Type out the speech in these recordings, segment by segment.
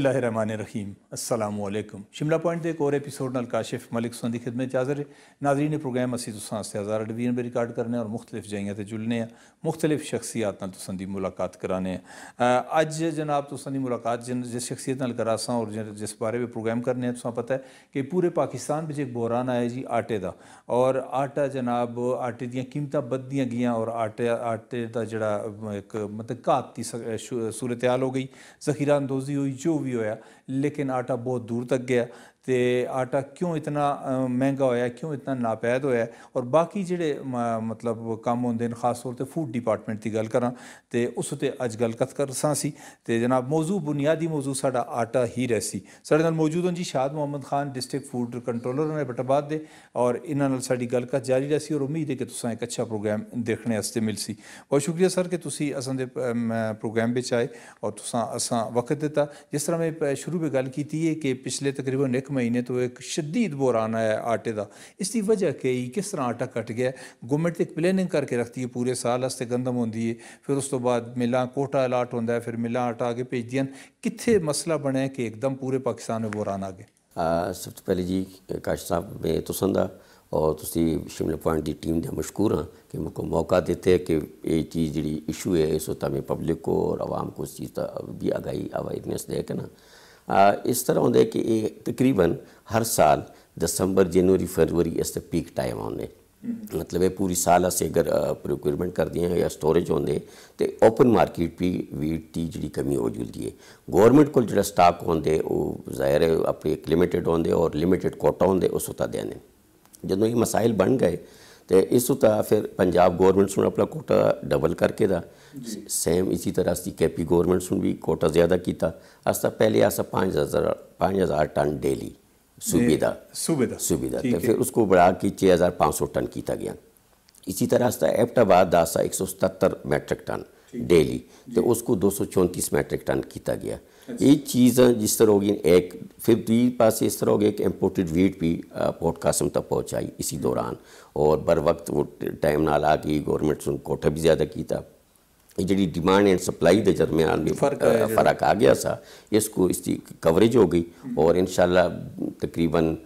बसमिल रहीम Aslam Shimla point के एक और एपिसोड न काशिफ मलिक सुन की खिदमत हाजिर नाजरीन प्रोग्राम असी तुसा हज़ार अडवीन में रिकॉर्ड करने और मुख्तलिफ़ जगह से जुड़ने मुख्तलिफ़ शख्सियात तुसन की मुलाकात कराने अज जनाब तुसन की मुलाकात जिन जिस शख्सियत करा सा और जिस बारे में प्रोग्राम करने पता है कि पूरे पाकिस्तान में एक बोरान आया जी आटे का और आटा जनाब, आटे दीमत बदतिया गई और आटे आटे का जरा एक मतलब घाती सूरत हाल हो गई। जखीरा अंदोजी हुई, जो भी भी होया लेकिन आटा बहुत दूर तक गया। तो आटा क्यों इतना महँगा होया, क्यों इतना नापैद होया? और बाकी जोड़े मतलब काम होंगे खास तौर पर फ़ूड डिपार्टमेंट की गल करा तो उस उत्ते अच गल कर सी तो जनाब मौजू, बुनियादी मौजू सा आटा ही रह सी सा मौजूद हों जी Shad Muhammad Khan district food controller उन्हें बटाबाद के और इन्होंने साड़ी गलकत जारी रह और उम्मीद है कि तुम एक अच्छा प्रोग्राम देखने वास्ते मिल सी बहुत शुक्रिया सर कि तुम असंद प्रोग्राम आए, और तसा असा वक्त दिता जिस तरह मैं शुरू में गल की है कि पिछले तकरीबन एक महीने तो एक शदीद बोरान आया आटे का इसकी वजह कही किस तरह आटा कट गया? गवर्नमेंट तो एक प्लेनिंग करके रखती है पूरे साल वास्ते गंदम होती है। फिर उस तो बाद मिला कोटा अलाट होंगे फिर मिला आटा आगे भेज दियन कितने मसला बने कि एकदम पूरे पाकिस्तान में बोरान आ गए? सब तो पहले जी, काश साहब, मैं तुसंद और शिमला पॉइंट की टीम दे मशहूर हाँ कि मुझको मौका देते हैं कि ये चीज़ जी इशू है, इस वक्त में पब्लिक को और आवाम को उस चीज़ का भी आगाही अवेयरनेस दे ना। इस तरह होंगे कि तकरीबन हर साल दिसंबर, जनवरी, फरवरी इस पीक टाइम आने मतलब ये पूरी साल अस अगर प्रोक्योरमेंट कर दिए या स्टोरेज होंगे तो ओपन मार्केट भी वीट की जी कमी हो जुलती है गौरमेंट को जो स्टाक होंगे वो ज़ाहिर है अपने एक लिमिटेड होंगे और लिमिटेड कोटा होंगे उस उत्ता देने जो ये मसाइल बन गए तो इस उत्ता फिर पंजाब गौरमेंट सुन अपना कोटा डबल करके दा। सेम इसी तरह असं के पी गौरमेंट सुन भी कोटा ज़्यादा किया। अस पहले अस पाँच हज़ार पाँच हज़ार टन डेली सुविधा। सुविधा। सुविधा। तो फिर उसको बढ़ा के छः हज़ार पाँच सौ टन किया गया। इसी तरह अस एप्टाबाद आसा एक सौ सतर मैट्रिक टन डेली तो उसको दो सौ चौंतीस मैट्रिक टन किया गया। ये चीज़ जिस तरह होगी एक फिर दूसरी पास इस तरह हो गया कि इम्पोर्टेड वीट भी पोर्ट कासम तक पहुँचाई इसी दौरान। और बर वक्त वो टाइम नाल आ गई गौरमेंट कोटा भी ज़्यादा किया। जी डिमांड एंड सप्लाई के दरमियान भी फ़र्क आ गया सा इसको इसकी कवरेज हो गई और इन तकरीबन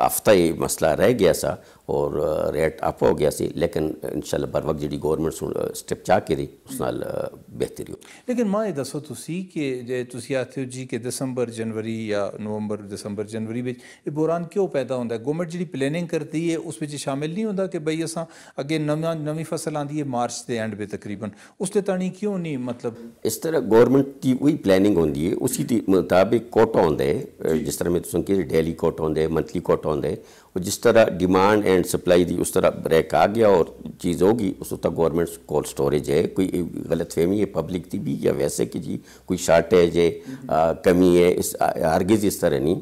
हफ़्ता ये मसला रह गया सा। और रेट अप हो गया सी लेकिन इंशाल्लाह बर वक्त जी गौरमेंट स्टेप चा के दी उस बेहतरी हो लेकिन माँ दसो तुसी कि जे तुसी आते हो जी कि दिसंबर जनवरी या नवंबर दिसंबर जनवरी में ये बोरान क्यों पैदा होता है? गौरमेंट जी प्लैनिंग करती है उस ਵਿੱਚ शामिल नहीं होता कि भाई असा अगे नवा नवी फ़सल आती है मार्च के एंड पे तकरीबन उसके तानी क्यों नहीं मतलब? इस तरह गौरमेंट की वही प्लैनिंग होती है उसी मुताबिक कोटा होंगे जिस तरह में तुम डेली कोटा होंगे मंथली कोटा होंगे और जिस तरह डिमांड एंड सप्लाई दी उस तरह ब्रेक आ गया और चीज़ होगी उस तक गवर्नमेंट कोल्ड स्टोरेज है। कोई गलत फहमी है पब्लिक की भी या वैसे कि जी कोई शार्टेज है कमी है इस हरगिज़ इस तरह नहीं।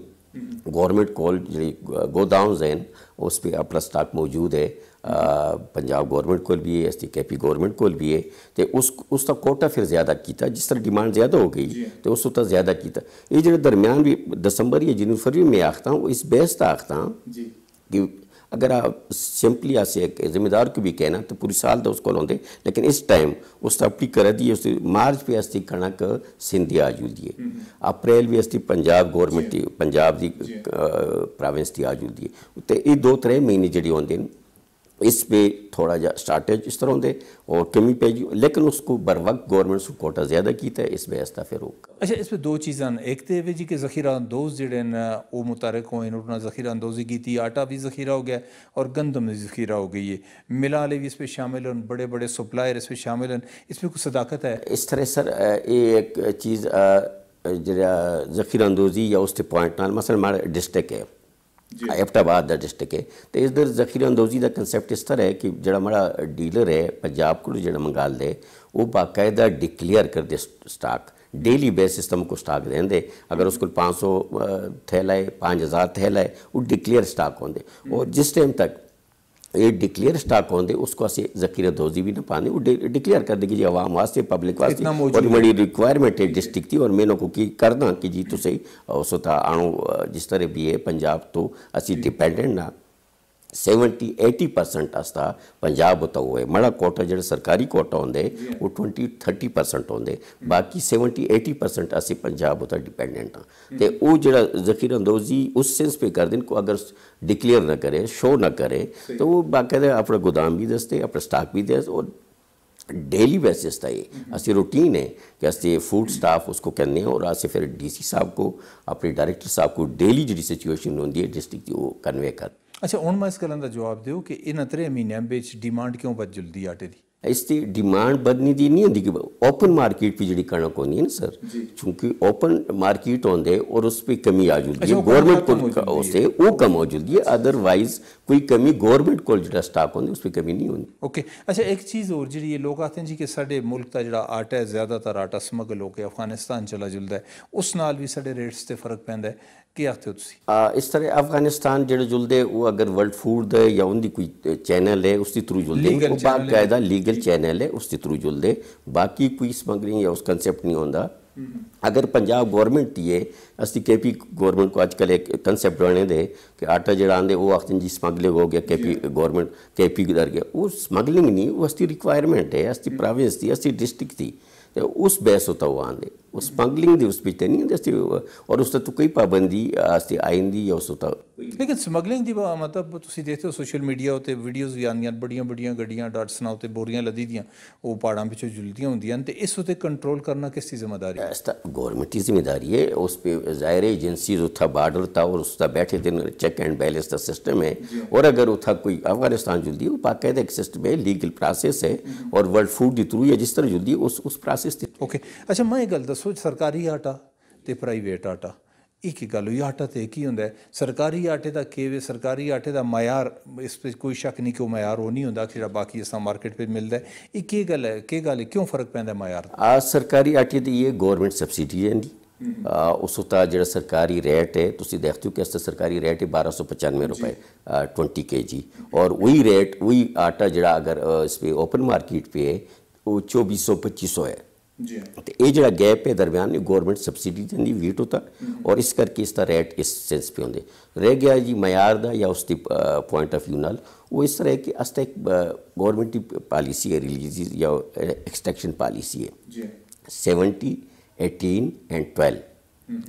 गवर्नमेंट कोल्ड जी गोदाउन हैं उस पर अपना स्टॉक मौजूद है। पंजाब गवर्नमेंट को भी है एस के पी गवर्नमेंट को भी है। तो उस उसका कोटा फिर ज़्यादा किया जिस तरह डिमांड ज़्यादा हो गई तो उस तक ज़्यादा किया ये जो दरम्यान भी दिसंबर या जनवरी में आखता हूँ इस बेस तक आखता हूँ कि अगर आप सिंपली ऐसे एक जिम्मेदार को भी कहना तो पूरी साल तो उसको होंगे लेकिन इस टाइम उस अपनी कर दी उस मार्च पे अस्ती कणक सिंधी आ जुलदी है अप्रैल भी अस्ती पंजाब गौरमेंट की पंजाब की प्रोविंस की आ जुलदी है तो ये दो त्रै महीने जी होंगे इस पर थोड़ा जा स्टार्टेज इस तरह होंगे और कमी पे लेकिन उसको बर वक्त गौरमेंट को कोटा ज़्यादा किया है इस वजह फिर अच्छा इस पर दो चीज़ां एक तो ये जी कि ज़ख़ीरा अंदोज़ जोड़े वो मुतारक होए उन्होंने ज़ख़ीरा अंदोज़ी की आटा भी ज़ख़ीरा हो गया और गंदम भी ज़ख़ीरा हो गई है। मिला वाले भी इस पर शामिल हैं बड़े बड़े सप्लायर इस पर शामिल हैं इस पर कुछ सदाकत है? इस तरह सर ये एक चीज़ जरा ज़ख़ीरा अंदोज़ी या उसके पॉइंट मसल हमारा डिस्ट्रिक्ट है। एबटाबाद डिस्ट्रिक डिस्ट्रिक्ट है। तो इस दर जखीरा अंदोजी का कंसैप्ट इस तरह है कि जो माड़ा डीलर है पंजाब को जो मंगाल दे वो बाकायदा डिकलेयर कर दे स्टाक डेली बेसिस तक को स्टाक देंगे अगर उसको पाँच सौ थैला है पाँच हज़ार थैला है वो डिक्लेयर स्टाक होंगे और जिस टाइम तक ये डिक्लेयर स्टाक होंगे उसको अस जखीरा दोजी भी ना पाने वो डिक्लेयर कर देगी जी आवाम वास्ते पब्लिक वास्ते और बड़ी रिक्वायरमेंट है डिस्ट्रिक्ट की और मैंने को की करना कि जी तुम उस आणो जिस तरह भी है पंजाब तो असी डिपेंडेंट ना सेवेंटी एटी परसेंट ಅಸ್ತಾ पंजाब तो होता हुए मड़ा कोटा जो सरकारी कोटा होंगे वो ट्वेंटी थर्टी परसेंट होंगे बाकी सेवेंटी एटी परसेंट असी पंजाब होता डिपेंडेंट हाँ तो वो जरा जखीरा अंदोजी उस सेंस पे कर दिन को अगर डिक्लेयर ना करे शो ना करे तो वो बाकायदा अपना गोदाम भी दसते अपना स्टाक भी दस और डेली बेसिस था ये असि रूटीन है कि असि फ़ूड स्टाफ उसको कहने हैं और असि फिर डीसी साहब को अपने डायरेक्टर साहब को डेली जी सिचुएशन होती है डिस्ट्रिक्ट वो कन्वे कर अच्छा हूँ मैं इस गल का जवाब दू कि इन त्रे महीनों में डिमांड क्यों बद जुलती आटे की इसकी डिमांड बदने की नहीं होंगी ओपन मार्केट भी जी कणक होनी है ना सर? क्योंकि ओपन मार्केट आते और उस पर कमी आ जुड़ती है। अच्छा, गोरमेंट को वो कम हो जुड़ती है अदरवाइज़ कोई कमी गोरमेंट को स्टाक होंगे उस पर कमी नहीं होती ओके अच्छा एक चीज़ और जी लोग आते हैं जी कि साढ़े मुल्क का जो आटा है ज़्यादातर आटा समगल होकर अफ़गानिस्तान चला जुलता है उस नाल भी साढ़े रेट्स से फ़र्क पैदा है। ਕੀ ਆਖਦੇ ਹੋ ਤੁਸੀਂ? ਆ, ਇਸ ਤਰ੍ਹਾਂ ਅਫਗਾਨਿਸਤਾਨ ਜਿਹੜੇ ਜੁਲਦੇ ਉਹ ਅਗਰ ਵਰਲਡ ਫੂਡ ਦਾ ਜਾਂ ਉਹਦੀ ਕੋਈ ਚੈਨਲ ਹੈ ਉਸ ਦੀ ਥਰੂ ਜੁਲਦੇ। ਉਹ। ਬਾਕਾਇਦਾ ਲੀਗਲ ਚੈਨਲ ਹੈ ਉਸ ਦੇ ਥਰੂ ਜੁਲਦੇ। ਬਾਕੀ ਕੋਈ ਸਮਗਲਿੰਗ ਜਾਂ ਉਸ ਕਨਸੈਪਟ ਨਹੀਂ ਹੁੰਦਾ। ਅਗਰ ਪੰਜਾਬ ਗਵਰਨਮੈਂਟ ਦੀ ਹੈ ਅਸੀਂ ਕੇਪੀ ਗਵਰਨਮੈਂਟ ਕੋ ਅੱਜਕੱਲ ਇੱਕ ਕਨਸੈਪਟ ਬਣੇ ਦੇ ਕਿ ਆਟਾ ਜਿਹੜਾ ਆਂਦੇ ਉਹ ਆਖਦੇ ਜੀ ਸਮਗਲਿੰਗ ਹੋ ਗਿਆ ਕੇਪੀ ਗਵਰਨਮੈਂਟ ਕੇਪੀ ਦਰ ਗਿਆ ਉਹ ਸਮਗਲਿੰਗ ਨਹੀਂ ਉਹ ਅਸਤੀ ਰਿਕੁਆਇਰਮੈਂਟ ਹੈ ਅਸਤੀ ਪ੍ਰੋਵਿੰਸ ਦੀ ਅਸਤੀ ਡਿਸਟ੍ਰਿਕਟ ਦੀ। ਉਸ ਬੇਸ ਉਤਾ ਉਹ ਆਂਦੇ। ਉਹ ਸਮਗਲਿੰਗ ਦੀ ਉਸ ਵਿੱਚ ਤੇ ਨਹੀਂ ਹੁੰਦੇ ਅਸਤੀ ਔਰ ਉਸ ਤੇ ਕੋਈ ਪਾਬੰਦੀ ਅਸਤੀ ਆਇੰਦੀ ਜਾਂ ਉਸ ਉਤਾ ਲੇਕਿਨ ਸਮਗਲਿੰਗ ਦੀ ਵਾ- ਮਤਲਬ ਤੁਸੀਂ ਦੇਖਦੇ ਹੋ ਸੋਸ਼ਲ ਮੀਡੀਆ ਉਤੇ ਵੀਡੀਓਜ਼ ਵੀ ਆਉਂਦੀਆਂ ਬੜੀਆਂ ਬੜੀਆਂ ਗੱਡੀਆਂ ਡਾਟਸ ਨਾਲ ਉਤੇ ਬੋਰੀਆਂ ਲੱਦੀ ਦੀਆਂ ਉਹ ਪਹਾੜਾਂ ਵਿੱਚੋਂ ਜੁਲਦੀਆਂ ਹੁੰਦੀਆਂ ਨੇ ਤੇ ਇਸ ਉਤੇ ਕੰਟਰੋਲ ਕਰਨਾ ਕਿਸ ਦੀ ਜ਼ਿੰਮੇਵਾਰੀ ਹੈ ऐसा गवर्नमेंट की जिम्मेदारी है उस पर ज़ाहिर एजेंसी उथा बार्डर था और उसका बैठे दिन चेक एंड बैलेंस का सिस्टम है और अगर उथा कोई अफगानिस्तान जुलदी है वो बाकायदा एक सिस्टम है लीगल प्रोसेस है और वर्ल्ड फूड के थ्रू या जिस तरह जुलदी है उस उस प्रोसेस के ਓਕੇ ਅੱਛਾ ਮੈਂ ਇਹ ਗੱਲ ਦੱਸੋ सोच सरकारी आटा तो प्राइवेट आटा। एक ही गल आटा तो एक ही होंगे सरकारी आटे का केवे सरकारी आटे का मयार इस पर कोई शक नहीं कि वह मयार वो नहीं होंगे जो बाकी असा मार्केट पर मिलता है एक ही गल है के गल क्यों फ़र्क पैदा मयार? सरकारी आटे की ये गोरमेंट सबसिडी रही हम्म। उस जो सरकारी रेट है तुम देखते हो कि इसका सरकारी रेट है बारह सौ पचानवे रुपए ट्वेंटी के जी और वही रेट वही आटा जरा अगर इस पर ओपन मार्केट पर है वो चौबीस सौ पच्चीस सौ है ਤੇ ਇਹ ਜਿਹੜਾ ਗੈਪ ਹੈ ਦਰਮਿਆਨ ਇਹ ਗਵਰਨਮੈਂਟ ਸਬਸਿਡੀ ਦਿੰਦੀ ਵੀਟ ਉਤਾ ਔਰ ਇਸ ਕਰਕੇ ਇਸ ਦਾ ਰੇਟ ਇਸ ਸੈਂਸ ਪੇ ਹੁੰਦੇ ਰਹਿ ਗਿਆ ਜੀ ਮਿਆਰ ਦਾ ਜਾਂ ਉਸ ਦੀ ਪੁਆਇੰਟ ਆਫ View ਨਾਲ ਉਹ ਇਸ ਤਰ੍ਹਾਂ ਹੈ ਕਿ ਅਸਤਾ ਇੱਕ ਗਵਰਨਮੈਂਟ ਦੀ ਪਾਲਿਸੀ ਹੈ ਰਿਲੀਜ਼ ਜਾਂ ਐਕਸਟ੍ਰੈਕਸ਼ਨ ਪਾਲਿਸੀ ਹੈ ਜੀ 70 18 एंड 12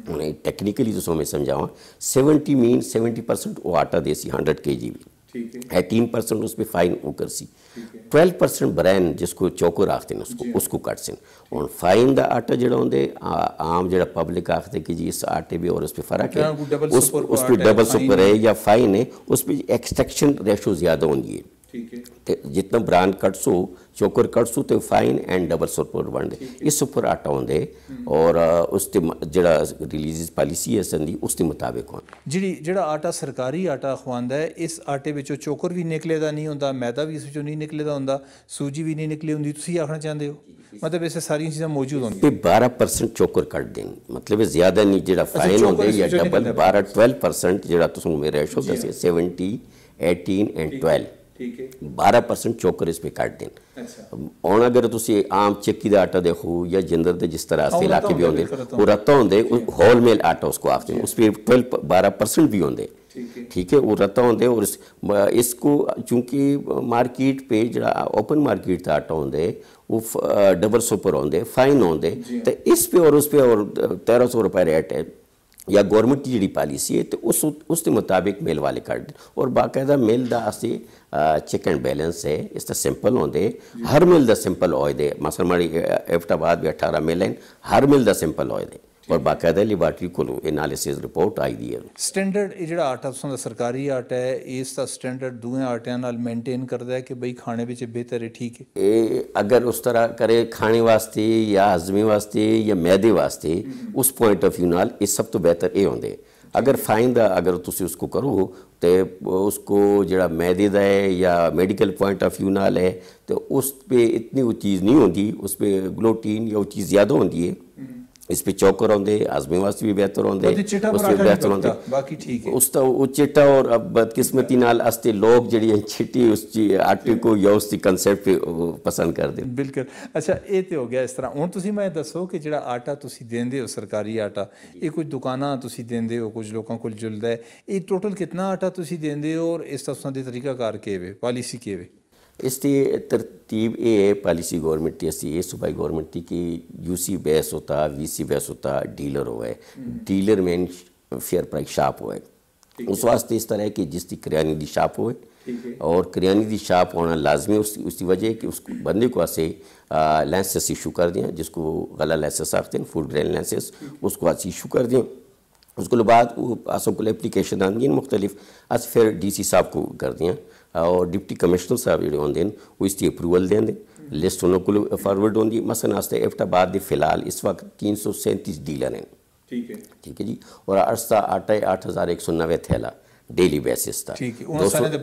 ਹੁਣ ਟੈਕਨੀਕਲੀ ਤੁਸੀਂ ਮੈਂ ਸਮਝਾਵਾਂ 70 मीन 70% ਉਹ ਆਟਾ ਦੇਸੀ 100 केजी भी है। एटीन परसेंट उस पर फाइन ओकर सी। ट्वेल्व परसेंट ब्रैन जिसको चौको आखते हैं उसको उसको कट सन हूँ फाइन का आटा जो होंगे आम जो पब्लिक आखते कि जी इस आटे भी और उस पर फ़र्क है। उस पर डबल सुपर है या फाइन है उस पर एक्सट्रैक्शन रेशो ज़्यादा होंगी। है ਠੀਕ ਹੈ ਤੇ ਜਿੰਨਾ ਬ੍ਰਾਂਡ ਕਟਸੂ ਚੋਕਰ ਕਟਸੂ ਤੇ ਫਾਈਨ ਐਂਡ ਡਬਲ ਸੁਪਰ ਬਣਦੇ ਇਸ ਉੱਪਰ ਆਟਾ ਹੁੰਦੇ ਔਰ ਅ, ਉਸ ਤੇ ਮ- ਜਿਹੜਾ ਰਿਲੀਜ਼ ਪਾਲਿਸੀ ਹੈ ਸੰਦੀ ਉਸ ਦੇ ਮੁਤਾਬਿਕ ਹੋਣ ਜਿਹੜੀ ਜਿਹੜਾ ਆਟਾ ਸਰਕਾਰੀ ਆਟਾ ਖਵਾਉਂਦਾ ਹੈ ਇਸ ਆਟੇ ਵਿੱਚੋਂ ਚੋਕਰ ਵੀ ਨਿਕਲੇਦਾ ਨਹੀਂ ਹੁੰਦਾ ਮੈਦਾ ਵੀ ਇਸ ਵਿੱਚੋਂ ਨਹੀਂ ਨਿਕਲੇਦਾ ਹੁੰਦਾ ਸੂਜੀ ਵੀ ਨਹੀਂ ਨਿਕਲੀ ਹੁੰਦੀ ਤੁਸੀਂ ਆਖਣਾ ਚਾਹੁੰਦੇ ਹੋ ਮਤਲਬ ਇਹ ਸਾਰੀਆਂ ਚੀਜ਼ਾਂ ਮੌਜੂਦ ਹੁੰਦੀਆਂ पे 12% ਚੋਕਰ ਕੱਟ ਦੇਣ ਮਤਲਬ ਇਹ ਜ਼ਿਆਦਾ ਨਹੀਂ ਜਿਹੜਾ ਫਾਈਨ ਚੋਕਰ ਹੁੰਦੇ ਇਸ ਜਾਂ ਵਿੱਚੋਂ ਡਬਲ ਨਿਕਲਦਾ 12 12% ਜਿਹੜਾ ਤੁਸੀਂ ਮੇਰੇ ਰੇਸ਼ੋ ਦੱਸੇ 70 18 ਐਂਡ 12 बारह परसेंट चोकर इस पर ਇਸ ਵਿੱਚ अगर ਦੇਣ ਅੱਛਾ ਹੁਣ आटा देखो ਆਮ जिंदर ਦਾ ਆਟਾ ਦੇਖੋ ਜਾਂ ਜਿੰਦਰ ਦੇ ਜਿਸ ਤਰ੍ਹਾਂ रत्ता होंगे होल मेल आटा उसको आखते हैं। उस पर ट्वेल्व बारह परसेंट भी होंगे। ठीक है। वो रत्ता होंगे और इसको चूँकि मार्केट पे जरा ओपन मार्केट का आटा होंगे वो डबल सुपर होंगे फाइन होंगे तो इस पे और उस पे और तेरह सौ रुपये रेट है। या गौरमेंट की जी पॉलिसी है तो उस उसके मुताबिक मेल वाले कार्ड और बाकायदा मेल का असी चेक एंड बैलेंस है। इसका सिंपल होंगे हर मेल का सिंपल होए मसल माड़ी एफटाबाद भी अठारह मेल हैं। हर मेल का सिंपल होए और बाकायदे लैबार्टरी को एनालिसिस रिपोर्ट आई दी है। स्टैंडर्ड जो आट है उसका सरकारी आट है इसका स्टैंडर्ड दूए आटिया मेनटेन करता है कि बई खाने बेहतर है ठीक है? ए, अगर उस तरह करे खाने वास्ते या हजमे वास्ते या मैदे वास्ते उस पॉइंट ऑफ़ व्यू नाल इस सब तो बेहतर ये होंगे अगर फाइन द अगर तुम उसको करो तो उसको जो मैदे का है या मेडिकल पॉइंट ऑफ़ व्यू नाल है तो उस पर इतनी वो चीज़ नहीं होती उस पर ग्लोटीन या वो चीज़ ज़्यादा होती है। इस पे चौकर आंदे आजमी वास्ते भी बेहतर आंदे उस भी बेहतर आंदे बाकी ठीक है उस ता वो चिट्टा और अब बदकिस्मती नाल अस्ते लोग जड़ी हैं चिट्टी उस आटे को या उस कंसेप्ट पे पसंद कर दे बिल्कुल अच्छा ये तो हो गया इस तरह हूँ तुम मैं दसो कि जो आटा तुम देंदे हो सरकारी आटा ये कुछ दुकाना तुम देंदे हो कुछ लोगों को जुलदा है ये टोटल कितना आटा तुम देंदे हो और इस तरह तरीकाकार के वे पॉलिसी के वे इसकी तरतीब ये है पॉलिसी गवर्नमेंट की ऐसी ये सूबाई गवर्नमेंट थी कि यूसी बैस होता वीसी बैस होता डीलर हो dealer man fair price shop हो। उस वास्ते इस तरह की जिसकी करियाने की शाप हो। और किरानी की शाप होना लाजमी उस उसकी वजह कि उस बंदे को ऐसे लाइसेंस इशू कर दिया जिसको गला लाइसेंस आखते हैं फ़ूड ग्रैंड लाइसेंस उसको अस इशू कर दिया। उसके बाद वो को एप्लीकेशन आदि मुख्तलिफ़ अस फिर डी सी साहब को कर दिया। और डिप्टी कमिश्नर साहब जो होंगे वो इसकी अप्रूवल देंगे लिस्ट उन्होंने को फॉरवर्ड होंदी। मसन एफटाबाद फ़िलहाल इस वक्त तीन सौ सैंतीस डीलर हैं। ठीक है। ठीक है जी? और अरसा आटा आठ हज़ार एक सौ नवे थैला डेली बेसिस था ठीक है। चौंतीस सारे दे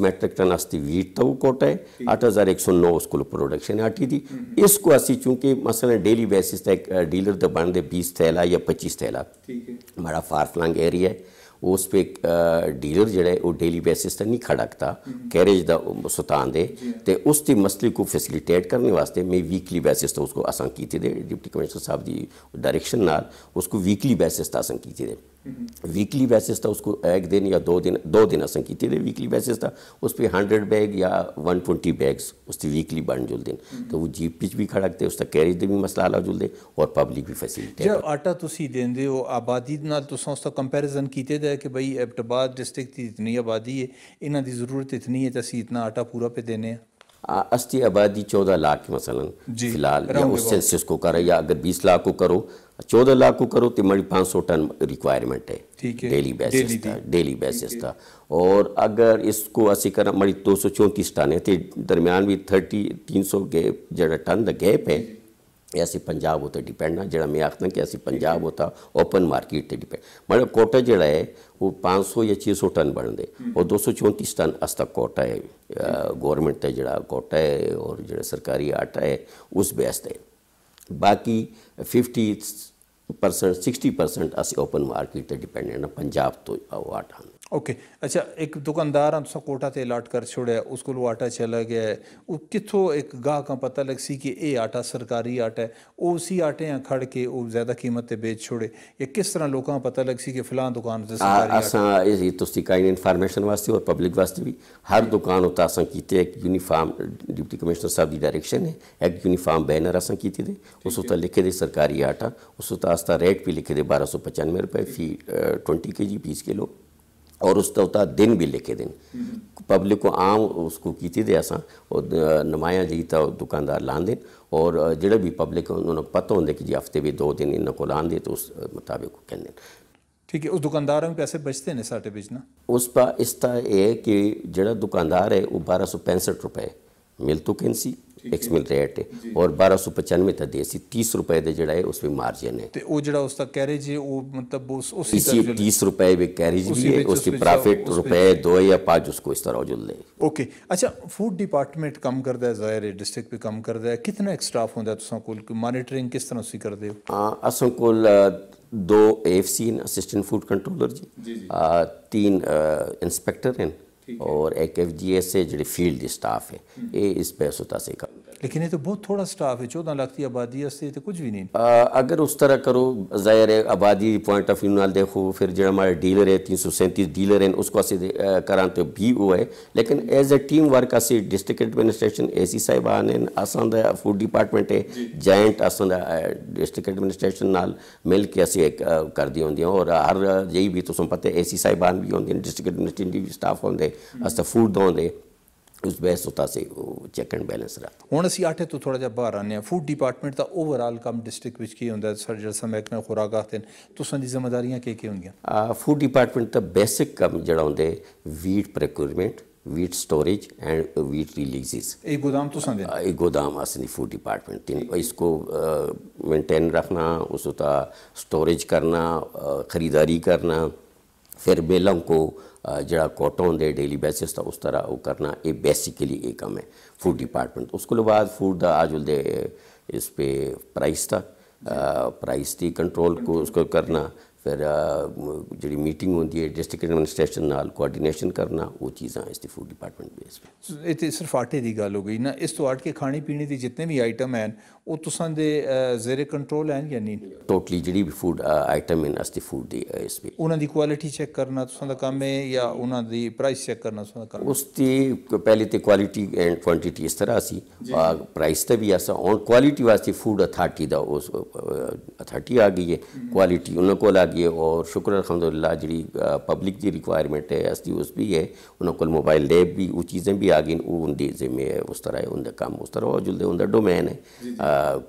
मैट्रिक टन आस्ती वीट तो कोटा है। 8109 उसको प्रोडक्शन आती थी हम्म, हम्म। इसको आसी चूँकि मसलन डेली बेसिस तक डीलर दे बंदे थैला या 25 थैला। बड़ा फार हमारा एरिया है। उस पर डीलर जोड़ा वो डेली बेसिस तक नहीं खड़कता हम्म। कैरेज का सुतान दे। ते उस मसले को फैसिलिटेट करने वास्ते मैं वीकली बेसिस तो उसको असं किए थे डिप्टी कमिश्नर साहब की डायरेक्शन उसको वीकली बेसिस असं किए थे वीकली बेसिस था उसको एक दिन या दो दिन दो दिन आसान की थी वीकली बेसिस था उस पर हंड्रेड बैग या वन ट्वेंटी बैग्स उसकी वीकली बन जुल दिन तो वो जीप पिच भी खड़कते उसका कैरेज दे भी मसला आला जुल दे और पब्लिक भी फैसिलिटेट ਜੇ ਆਟਾ ਤੁਸੀਂ ਦਿੰਦੇ ਹੋ ਆਬਾਦੀ ਨਾਲ ਤੁਸੀਂ ਉਸ ਦਾ ਕੰਪੈਰੀਜ਼ਨ ਕੀਤੇ ਦਾ ਹੈ ਕਿ ਬਈ ਐਬਟਬਾਦ ਡਿਸਟ੍ਰਿਕਟ ਦੀ ਇਤਨੀ ਆਬਾਦੀ ਹੈ ਇਹਨਾਂ ਦੀ ਜ਼ਰੂਰਤ ਇਤਨੀ है तो ਅਸੀਂ इतना आटा पूरा पे देने हैं अस्ती आबादी चौदह लाख की मसलन फ़िलहाल या उस. सेंसस को करो या अगर बीस लाख को करो चौदह लाख को करो तो मेरी पाँच सौ टन रिक्वायरमेंट है। डेली बेसिस दी। था डेली बेसिस का और अगर इसको असी करा मड़ी दो सौ चौंतीस टन है तो दरमियान भी थर्टी तीन सौ गैप जरा टन का गैप है। ਅਸੀਂ ਪੰਜਾਬ ਉਤੇ ਡਿਪੈਂਡ ਆ ਜਿਹੜਾ ਮੈਂ ਆਖਦਾ ਕਿ ਅਸੀਂ ਪੰਜਾਬ ਉਤਾ ਓਪਨ ਮਾਰਕੀਟ ਤੇ ਡਿਪੈਂਡ ਮਤਲਬ ਕੋਟਾ ਜਿਹੜਾ ਹੈ ਉਹ 500 ਜਾਂ 600 ਟਨ ਬਣਦੇ ਉਹ 234 ਟਨ ਅਸ ਤੱਕ ਕੋਟਾ ਹੈ ਗਵਰਨਮੈਂਟ ਤੇ ਜਿਹੜਾ ਕੋਟਾ ਹੈ ਔਰ ਜਿਹੜਾ ਸਰਕਾਰੀ ਆਟਾ ਹੈ ਉਸ ਬੇਸ ਤੇ ਬਾਕੀ 50% 60% ਅਸੀਂ ਓਪਨ ਮਾਰਕੀਟ ਤੇ ਡਿਪੈਂਡੈਂਟ ਆ ਪੰਜਾਬ ਤੋਂ ਉਹ ਆਟਾ ओके अच्छा एक दुकानदार हमसा कोटा से अलाट कर छोड़े उसको लो आटा चला गया है। वो कितों एक गाह का पता लग सी कि ये आटा सरकारी आटा है। वो उसी आटे यहाँ खड़ के वो ज़्यादा कीमत पर बेच छोड़े। ये किस तरह लोगों का पता लग सी कि फ़िलहाल दुकान से सरकारी इंफॉर्मेशन वास्ते और पब्लिक वास्ते भी। हर दुकान उता असं कीते एक यूनिफॉर्म डिप्टी कमिश्नर साहब की डायरेक्शन है। एक यूनिफॉर्म बैनर असा कीते थे उस उता लिखे थे सरकारी आटा। उस रेट भी लिखे थे बारह सौ पचानवे रुपए फ़ी ट्वेंटी के जी बीस किलो। और उस तवता दिन भी लेके दिन। पब्लिक को आम उसको की असा और नुमाया जी त दुकानदार लांदे और जो भी पब्लिक उन्होंने पता होंगे कि जी हफ़्ते भी दो दिन इनको लांदे तो उस मुताबिक कहने ठीक है उस दुकानदार में पैसे बचते हैं साढ़े बीच ना? उस पर इस तरह है कि जड़ा दुकानदार है वो बारह सौ पैंसठ रुपए मिल तो कैंसी एक्स मिल रेट है और बारह सौ पचानवे तक देसी तीस रुपये दे जेड़ा है उसमें मार्जिन है ਤੇ ਉਹ ਜਿਹੜਾ ਉਸ ਦਾ ਕੈਰੇਜ ਹੈ ਉਹ ਮਤਲਬ ਉਸ ਉਸੇ इसी ਤਰ੍ਹਾਂ तीस रुपए भी कैरेज उसी भी है ਵਿੱਚ उसकी उसमें प्रॉफिट जाओ, उसमें रुपए दो या पाँच उसको इस तरह जुल दे ਓਕੇ ਅੱਛਾ ਫੂਡ ਡਿਪਾਰਟਮੈਂਟ ਕੰਮ ਕਰਦਾ ਹੈ ਜ਼ਾਹਿਰ ਹੈ ਡਿਸਟ੍ਰਿਕਟ ਵੀ ਕੰਮ ਕਰਦਾ ਹੈ ਕਿੰਨਾ ਇੱਕ ਸਟਾਫ ਹੁੰਦਾ ਤੁਸੀਂ ਕੋਲ ਮੋਨੀਟਰਿੰਗ ਕਿਸ ਤਰ੍ਹਾਂ ਤੁਸੀਂ ਕਰਦੇ ਹੋ आ, असों को दो F C assistant food controller जी आ, तीन इंस्पेक्टर हैं और एक एफ़ जी एस है जो फ़ील्ड स्टाफ है। ये इस पैसों लेकिन ये तो बहुत थोड़ा स्टाफ है चौदह लाख की आबादी है तो कुछ भी नहीं। आ, अगर उस तरह करो ज़ाहिर है आबादी पॉइंट ऑफ़ व्यू ना देखो फिर जो हमारे डीलर है तीन सौ सैंतीस डीलर हैं उसको असि करा तो भी वो है। लेकिन एज ए टीम वर्क असि डिस्ट्रिक्ट एडमिनिस्ट्रेशन ए सी साहिबान हैं फ़ूड डिपार्टमेंट है जॉइंट असा डिस्ट्रिक्ट एडमिनिस्ट्रेशन नाल मिल के असि कर दी होंगे और हर जी भी तुम पता है ए सी साहिबान भी होंगे डिस्ट्रिक्ट एडमिनिस्ट्रेशन स्टाफ होंगे अस फ़ूड होंगे उस बेस होता से चेक एंड बैलेंस रहा ਹੁਣ ਅਸੀਂ ਆਟੇ ਤੋਂ ਥੋੜਾ ਜਿਹਾ ਬਾਹਰ ਆਨੇ ਆ ਫੂਡ ਡਿਪਾਰਟਮੈਂਟ ਦਾ ਓਵਰਆਲ ਕੰਮ ਡਿਸਟ੍ਰਿਕਟ ਵਿੱਚ ਕੀ ਹੁੰਦਾ ਸਾਡੇ ਜਿਹੜਾ ਸਮੈਕਮੇ ਖੁਰਾਕ ਆਖਦੇ ਨੇ ਤੁਸੀਂ ਦੀ ਜ਼ਿੰਮੇਵਾਰੀਆਂ ਕੀ ਕੀ ਹੁੰਦੀਆਂ फूड डिपार्टमेंट का बेसिक कम जड़ा होंदे wheat procurement wheat storage and wheat releases ਇਹ ਗੋਦਾਮ ਤੁਸੀਂ ਦੇ एक गोदाम असली फूड डिपार्टमेंट तीन इसको मेंटेन रखना उसका स्टोरेज करना अ, ख़रीदारी करना फिर बेलों को अ, जड़ा कोटा होंगे डेली बेसिस का उस तरह वो करना ये बेसिकली ये कम है फूड डिपार्टमेंट उसके बाद फूड का आज बोलते इस पे प्राइस था प्राइस थी कंट्रोल को उसको करना ਫਿਰ ਜਿਹੜੀ ਮੀਟਿੰਗ ਹੁੰਦੀ ਹੈ ਡਿਸਟ੍ਰਿਕਟ ਐਡਮਿਨਿਸਟ੍ਰੇਸ਼ਨ ਨਾਲ ਕੋਆਰਡੀਨੇਸ਼ਨ ਕਰਨਾ ਉਹ ਚੀਜ਼ਾਂ ਇਸ ਦੀ ਫੂਡ ਡਿਪਾਰਟਮੈਂਟ ਬੇਸ ਇਹ ਤੇ ਸਿਰਫ ਆਟੇ ਦੀ ਗੱਲ ਹੋ ਗਈ ਨਾ ਇਸ ਤੋਂ ਹਟ ਕੇ ਖਾਣੀ ਪੀਣੀ ਦੀ ਜਿੰਨੇ ਵੀ ਆਈਟਮ ਹਨ कंट्रोल टोटली फ़ूड आइटम इन अस्ती उन्हें क्वालिटी चेक करना तो संदे चेक करना तो संदे पहले क्वालिटी एंड क्वांटिटी इस तरह सी प्राइस तो भी क्वालिटी फ़ूड अथार्टी दा आ गई है। क्वालिटी उनको ला गई और शुक्र अलहमदुल्ला पब्लिक की रिक्वायरमेंट है उस भी है। उनको मोबाइल लैब भी चीज़ें भी आ गई वो जिम्मे उस तरह उनका काम उस डोमेन है।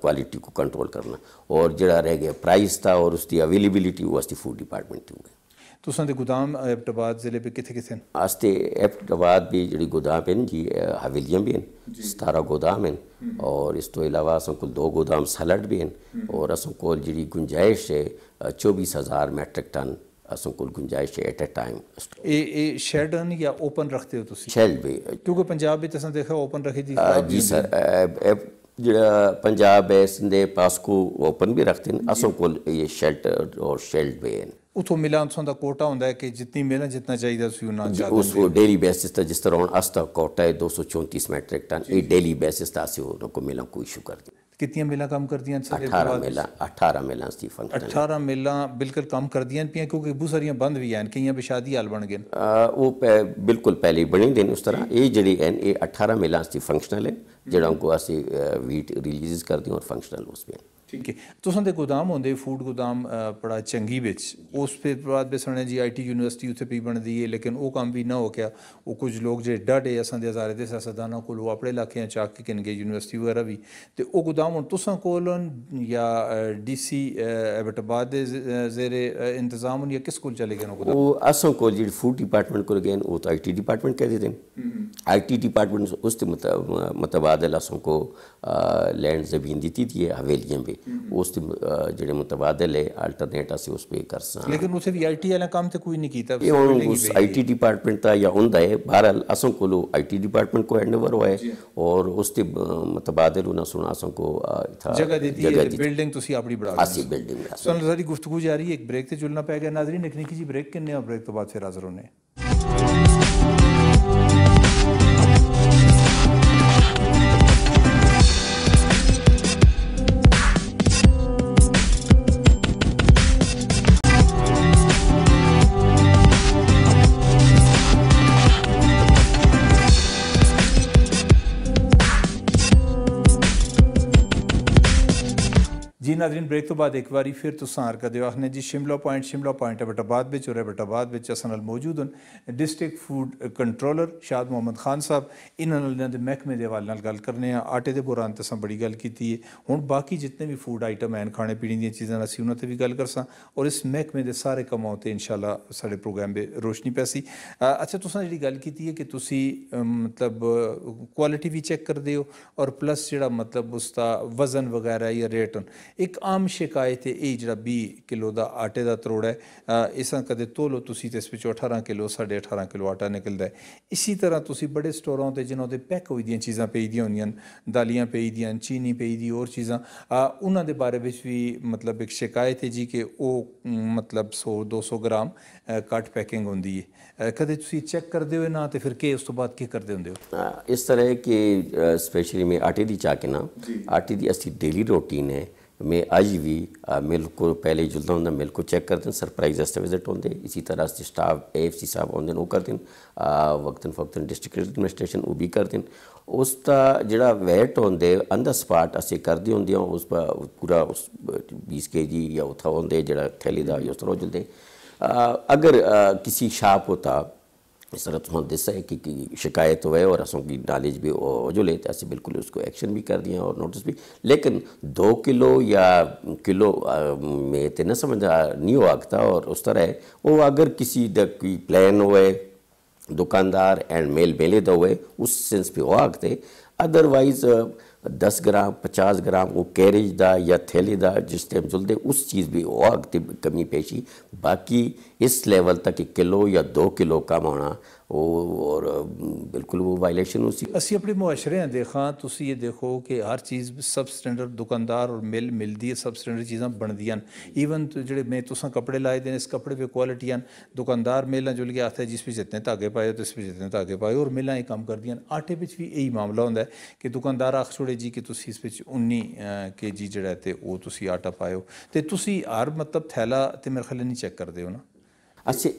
क्वालिटी को कंट्रोल करना। और जरा रह गया प्राइस था और उसकी अवेलेबिलिटी वो असली फ़ूड डिपार्टमेंट हुए तुसां दे गोदाम एबटाबाद ज़िले पे किथे किथे आस्ते एबटाबाद भी जी गोदाम हैं जी हवेलियाँ भी हैं सतारा गोदाम हैं और इस तो अलावा असां को दो गोदाम सैलड भी हैं और असां को जी गुंजाइश है चौबीस हज़ार मैट्रिक टन असां को गुंजाइश है एट ए टाइम ए या ओपन रखते हो तुसी? शेड भी। क्योंकि पंजाब भी तुसां देखा ओपन रखी थी जी सर ਜਿਹੜਾ ਪੰਜਾਬ ਹੈ ਸਿੰਦੇ ਪਾਸਕੋ ਓਪਨ ਵੀ ਰੱਖਦੇ ਨੇ ਅਸੋਂ ਕੋਲ ਇਹ ਸ਼ੈਲਟਰ ਔਰ ਸ਼ੈਲਡ ਵੀ ਹਨ ਉਥੋਂ ਮਿਲਾਂ ਤੋਂ ਦਾ ਕੋਟਾ ਹੁੰਦਾ ਹੈ ਕਿ ਜਿੰਨੀ ਮਿਲਾਂ ਜਿੰਨਾ ਚਾਹੀਦਾ ਸੀ ਉਹਨਾਂ ਚਾਹੀਦਾ ਉਸ ਉਹ ਡੇਲੀ ਬੇਸਿਸ ਤੇ ਜਿਸ ਤਰ੍ਹਾਂ ਅਸਤਾ ਕੋਟਾ ਹੈ 234 ਮੈਟ੍ਰਿਕ ਟਨ ਇਹ ਡੇਲੀ ਬੇਸਿਸ ਤੇ ਅਸੀਂ ਉਹਨਾਂ ਕੋ ਮਿਲਾਂ ਕੋਈ ਇਸ਼ੂ ਕਰਦੇ कितनी मेला कम कर दिया सर? अठारह मेला अठारह मेला थी फ़ंक्शन अठारह मेला बिल्कुल कम कर दिया पियाँ क्योंकि बहुत सारियाँ बंद भी हैं कई भी शादी हाल बन गए वो बिल्कुल पहले बनी दिन उस तरह। ये जी हैं ये अठारह मेला थी फंक्शनल है जोड़ा उनको असी वीट रिलीज़ कर दी और फंक्शनल उसमें ਠੀਕ ਹੈ ਤੁਸਾਂ ਦੇ ਗੋਦਾਮ ਹੁੰਦੇ ਫੂਡ ਗੋਦਾਮ ਬੜਾ ਚੰਗੀ ਵਿੱਚ ਉਸ ਫਿਰ ਬਾਅਦ ਬਸਣੇ ਜੀ ਆਈਟੀ ਯੂਨੀਵਰਸਿਟੀ ਉੱਥੇ ਵੀ ਬਣਦੀ ਹੈ ਲੇਕਿਨ ਉਹ ਕੰਮ ਵੀ ਨਾ ਹੋ ਗਿਆ ਉਹ ਕੁਝ ਲੋਕ ਜੇ ਡਾਡੇ ਅਸਾਂ ਦੇ ਹਜ਼ਾਰੇ ਦੇ ਸਿਆਸਤਦਾਨਾਂ ਕੋਲ ਉਹ ਆਪਣੇ ਇਲਾਕਿਆਂ ਚ ਆ ਕੇ ਕਿਨਗੇ ਯੂਨੀਵਰਸਿਟੀ ਵਗੈਰਾ ਵੀ ਤੇ ਉਹ ਗੋਦਾਮ ਹੁਣ ਤੁਸਾਂ ਕੋਲ ਜਾਂ ਡੀਸੀ ਐਬਟਬਾਦ ਦੇ ਜ਼ੇਰੇ ਇੰਤਜ਼ਾਮ ਜਾਂ ਕਿਸ ਕੋਲ ਚਲੇ ਗਏ ਉਹ ਉਹ ਅਸਾਂ ਕੋਲ ਜਿਹੜੀ ਫੂਡ ਡਿਪਾਰਟਮੈਂਟ ਕੋਲ ਗਏ ਉਹ ਤਾਂ ਆਈਟੀ ਡਿਪਾਰਟਮੈਂਟ ਕਹਿ ਦਿੰਦੇ ਨੇ ਆਈਟੀ ਡਿਪਾਰਟਮੈਂਟ ਉਸ ਦੇ ਮਤਬਾਦਲ ਅਸਾਂ ਕੋ लैंड ज़मीन दी थी हवेलियां भी उस ਜਿਹੜੇ ਮੁਤਬਾਦਲ ਹੈ ਆਲਟਰਨੇਟ ਅਸੀਂ ਉਸ ਪੇ ਕਰ ਸਾਂ ਲੇਕਿਨ ਉਸੇ ਵੀ ਆਈਟੀ ਵਾਲਾ ਕੰਮ ਤੇ ਕੋਈ ਨਹੀਂ ਕੀਤਾ ਇਹ ਉਸ ਆਈਟੀ ਡਿਪਾਰਟਮੈਂਟ ਦਾ ਜਾਂ ਹੁੰਦਾ ਹੈ ਬਹਰਾਲ ਅਸਾਂ ਕੋਲ ਆਈਟੀ ਡਿਪਾਰਟਮੈਂਟ ਕੋ ਹੈਂਡਓਵਰ ਹੋਇਆ ਔਰ ਉਸ ਤੇ ਮੁਤਬਾਦਲ ਉਹਨਾਂ ਸੁਣਾ ਅਸਾਂ ਕੋ ਇਥਾ ਜਗ੍ਹਾ ਦਿੱਤੀ ਹੈ ਬਿਲਡਿੰਗ ਤੁਸੀਂ ਆਪਣੀ ਬਣਾ ਲਈ ਅਸੀਂ ਬਿਲਡਿੰਗ ਬਣਾ ਸਾਨੂੰ ਸਾਰੀ ਗੁਫ਼ਤਗੂ ਜਾਰੀ ਹੈ ਇੱਕ ਬ੍ਰੇਕ ਤੇ ਜੁਲਣਾ ਪੈ ਗਿਆ ਨਾਜ਼ਰੀਨ ਨਕਨੀ ਕੀ ਜੀ ਬ੍ਰੇਕ ਕਿੰਨੇ ਆ ਬ੍ਰੇਕ ਤੋਂ ਬਾਅਦ ਫਿਰ ਹਾਜ਼ਰ ਹੋਣੇ नाजरीन, ब्रेक तो बाद एक बार फिर तुसा कदे आखने जी, शिमला पॉइंट शिमला पॉइंट अबटाबाद और अबटाबाद असन मौजूद हैं डिस्ट्रिक्ट फ़ूड कंट्रोलर शाद मुहम्मद खान साहब, इन्होंने महकमे के हवाले गल करने आटे के बुरान तो बड़ी गल की है। हूँ बाकी जितने भी फ़ूड आइटम हैं खाने पीने दीज़ा असं उन्होंने भी गल कर स। और इस महकमे के सारे कमां पर इनशाला साढ़े प्रोग्राम में रोशनी पैसी। अच्छा तुम जी गल की है कि मतलब क्वालिटी भी चेक कर दे और प्लस जो मतलब उसका वज़न वगैरह या रेट एक ਕਰਦੇ ਹੋ ਔਰ ਪਲੱਸ ਜਿਹੜਾ ਮਤਲਬ ਉਸ ਦਾ ਵਜ਼ਨ ਵਗੈਰਾ ਜਾਂ ਰੇਟ ਇੱਕ ਆਮ ਸ਼ਿਕਾਇਤ ਹੈ ਇਹ ਜਿਹੜਾ 20 ਕਿਲੋ ਦਾ ਆਟੇ ਦਾ ਤਰੋੜ ਹੈ ਇਸਾਂ ਕਦੇ ਤੋਲੋ ਤੁਸੀਂ ਤੇ ਇਸ ਵਿੱਚੋਂ 18 ਕਿਲੋ 18.5 ਕਿਲੋ ਆਟਾ ਨਿਕਲਦਾ ਹੈ ਇਸੇ ਤਰ੍ਹਾਂ ਤੁਸੀਂ ਬੜੇ ਸਟੋਰਾਂ ਤੇ ਜਿਨ੍ਹਾਂ ਦੇ ਪੈਕ ਹੋਈ ਦੀਆਂ ਚੀਜ਼ਾਂ ਪਈਦੀਆਂ ਹੁੰਦੀਆਂ ਦਾਲੀਆਂ ਪਈਦੀਆਂ ਚੀਨੀ ਪਈਦੀ ਹੋਰ ਚੀਜ਼ਾਂ ਉਹਨਾਂ ਦੇ ਬਾਰੇ ਵਿੱਚ ਵੀ ਮਤਲਬ ਇੱਕ ਸ਼ਿਕਾਇਤ ਹੈ ਜੀ ਕਿ ਉਹ ਮਤਲਬ 100 200 ਗ੍ਰਾਮ ਕੱਟ ਪੈਕਿੰਗ ਹੁੰਦੀ ਹੈ ਕਦੇ ਤੁਸੀਂ ਚੈੱਕ ਕਰਦੇ ਹੋ ਨਾ ਤੇ ਫਿਰ ਕੀ ਉਸ ਤੋਂ ਬਾਅਦ ਕੀ ਕਰਦੇ ਹੁੰਦੇ ਹੋ ਇਸ ਤਰ੍ਹਾਂ ਕਿ ਸਪੈਸ਼ਲੀ ਮੈਂ ਆਟੇ ਦੀ ਚਾਹ ਕੇ ਨਾ ਆਟੇ ਦੀ ਅਸੀਂ ਡੇਲੀ ਰੂਟੀਨ ਹੈ मैं आज भी मिल्क को पहले जुलता हूँ मिल्क को चेक करते हैं, सरप्राइज़ अस्त विज़िट होंगे इसी तरह से स्टाफ ए एफ़ सी साहब आते वो करते हैं वक्तन फक्तन डिस्ट्रिक्ट एडमिनिस्ट्रेशन वो भी करते हैं। उसका जड़ा वेट होंगे ऑन द स्पॉट अस करते होंगे उस पूरा उस बीस के जी या उत्था होंगे जरा थैली का उस तरह जुलते। अगर किसी शाप होता इस तरह तुम दिसा है कि, कि शिकायत हुए और असों की नॉलेज भी जो लेते ऐसे बिल्कुल उसको एक्शन भी कर दिया और नोटिस भी। लेकिन दो किलो या किलो में तो न समझ नहीं हो आगता और उस तरह वो अगर किसी कोई प्लान हुए दुकानदार एंड मेल मेले तो हुए उस सेंस पे हो आगते अदरवाइज़ दस ग्राम, पचास ग्राम वो कैरेज का या थैले का जिस टाइम चलते उस चीज़ भी और कमी पेशी। बाकी इस लेवल तक किलो या दो किलो कम होना और बिल्कुल वो वायलेशन उसी असं अपने मुआशरे देखा तुम ये देखो कि हर चीज़ सब स्टैंडर्ड दुकानदार और मिल मिलती है सब स्टैंडर्ड चीज़ा बनदियाँ ईवन जो मैं तुसा कपड़े लाए देने इस कपड़े पर क्वालिटी दुकानदार मिलां जुल के आते हैं जिस भी जितने धागे पाए तो इस भी जितने धागे पाए और मिलां ये काम करदियाँ आटे भी यही मामला होंगे कि दुकानदार आख छोड़े जी कि इस इस उन्नी के जी जो वो तुम आटा पाओ तो तुम हर मतलब थैला तो मेरे ख्याल नहीं चेक करते हो ना। अच्छा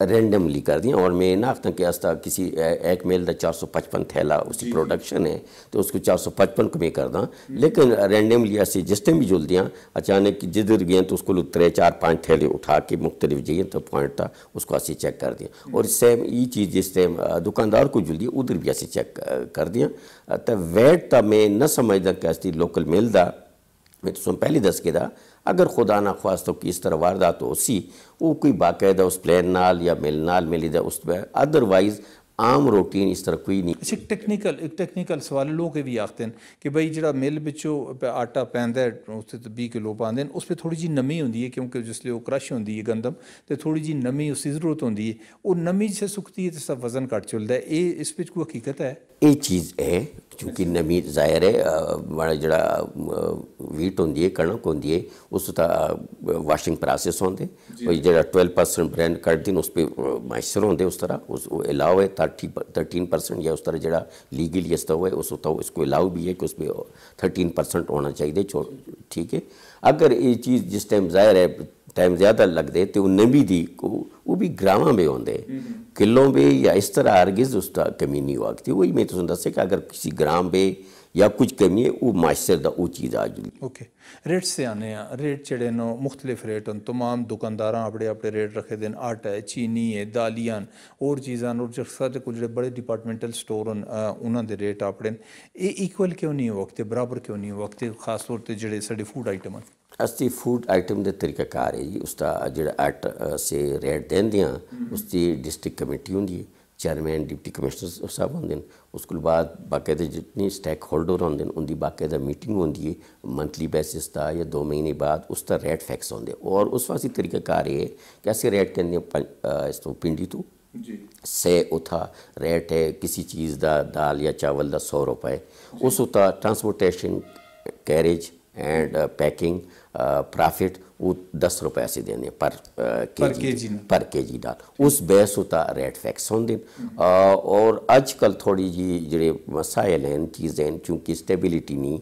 रैंडमली कर दिया। और मैं ना कि आस्ता किसी एक मेल का चार सौ पचपन थैला उसकी प्रोडक्शन है तो उसको चार सौ पचपन को मैं कर दा। लेकिन रैंडमली ऐसे जिस टाइम भी जुल दिया अचानक जिधर गए तो उसको त्रे चार पाँच थैले उठा के मुख्तलिफ़ जाइए तो पॉइंट था उसको ऐसे चेक कर दिया। और सेम ये चीज़ जिस टाइम दुकानदार को जुल उधर भी ऐसे चेक कर दिया। तो वैट था मैं न समझदा कि लोकल मेल का मैं तो पहले दस के दा अगर खुदा ना खास्तों तो इस तरह वारदात होसी वो कोई बाकायदा उस प्लान नाल या मिल नाल मिली जाए, उस अदरवाइज़ आम रूटीन इस तरह कोई नहीं। अच्छा टेक्निकल एक टेक्निकल सवाल लोग भी आखते हैं कि भाई जो मिल बिचो आटा पैदा उस तो बीह किलो पाते हैं, उस पर थोड़ी जी नमी होंगी है, क्योंकि जिसलिए वो क्रश होंगी है गंदम तो थोड़ी जी नमी उसकी ज़रूरत होंगी है। वो नमी जिससे सुखती है तो उसका वज़न घट चलता है। ये इस कोई हकीकत है? ਇਹ ਇਸ ਵਿੱਚ ਕੋਈ ਹਕੀਕਤ ਹੈ ਇਹ ਚੀਜ਼ ਹੈ ਕਿਉਂਕਿ ਨਮੀ ਜ਼ਾਹਿਰ ਹੈ ਬੜਾ ਜਿਹੜਾ ਵੀਟ ਹੁੰਦੀ ਹੈ ਕਣਕ ਹੁੰਦੀ ਹੈ ਉਸ ਦਾ ਵਾਸ਼ਿੰਗ ਪ੍ਰੋਸੈਸ ਹੁੰਦੇ ਉਹ ਜਿਹੜਾ 12% ਬ੍ਰਾਂਡ ਕੱਢਦੇ ਨੇ ਉਸ ਤੇ ਮਾਇਸਚਰ ਹੁੰਦੇ ਉਸ ਤਰ੍ਹਾਂ ਉਸ ਅਲਾਉ ਹੈ 30 13% या उस तरह जरा लीगली इस हुआ है उस होता है इसको अलाउ भी है कि उसमें थर्टीन परसेंट होना चाहिए ठीक है अगर ये चीज़ जिस टाइम ज़ाहिर है टाइम ज़्यादा लगते तो वो नबी दी को, वो भी ग्रामां में होंगे किलों में या इस तरह हरगिज उसका कमी नहीं हुआ। थी वही मैं तो दसे कि अगर किसी ग्राम में या कुछ कमी है, वो माइसर का वो चीज़ आ जुड़ी ओके। रेट से आने रेट चढ़े नो, मुख्तलिफ़ रेट हैं। तमाम दुकानदार अपने अपने रेट रखे दिन, आटा है, चीनी है, दालियाँ और चीज़ा और जो सारे कुछ जो बड़े डिपार्टमेंटल स्टोर हैं उन्होंने रेट अपने इक्वल क्यों नहीं वक्त? बराबर क्यों नहीं वक्त? खास तौर पर जोड़े साढ़े फ़ूड आइटम हैं। असी फ़ूड आइटम के तरीकाकार है जी। उसका जो एक्ट अस रेट दें हम्म। उसकी डिस्ट्रिक कमेटी होंगी चेयरमैन डिप्टी कमिश्नर साहब आते हैं उसको बाद बाकायदे जितनी स्टैक होल्डर आते हैं उनकी बाकायदे मीटिंग होती है मंथली बेसिस का या दो महीने बाद उसका रेट फैक्स आते और उस वास्त तरीकाकार ये कि असं रेट कहें इस तो पिंडी तो। से उतना रेट है किसी चीज़ का दाल या चावल का सौ रुपए। उस उतना transportation carriage and packing profit वो दस रुपये से देने पर के जी पर के जी डाल। उस बेस होता रेट फैक्स होंगे और अजकल थोड़ी जी जो मसाइल हैं चीज़ें क्योंकि स्टेबिलिटी नहीं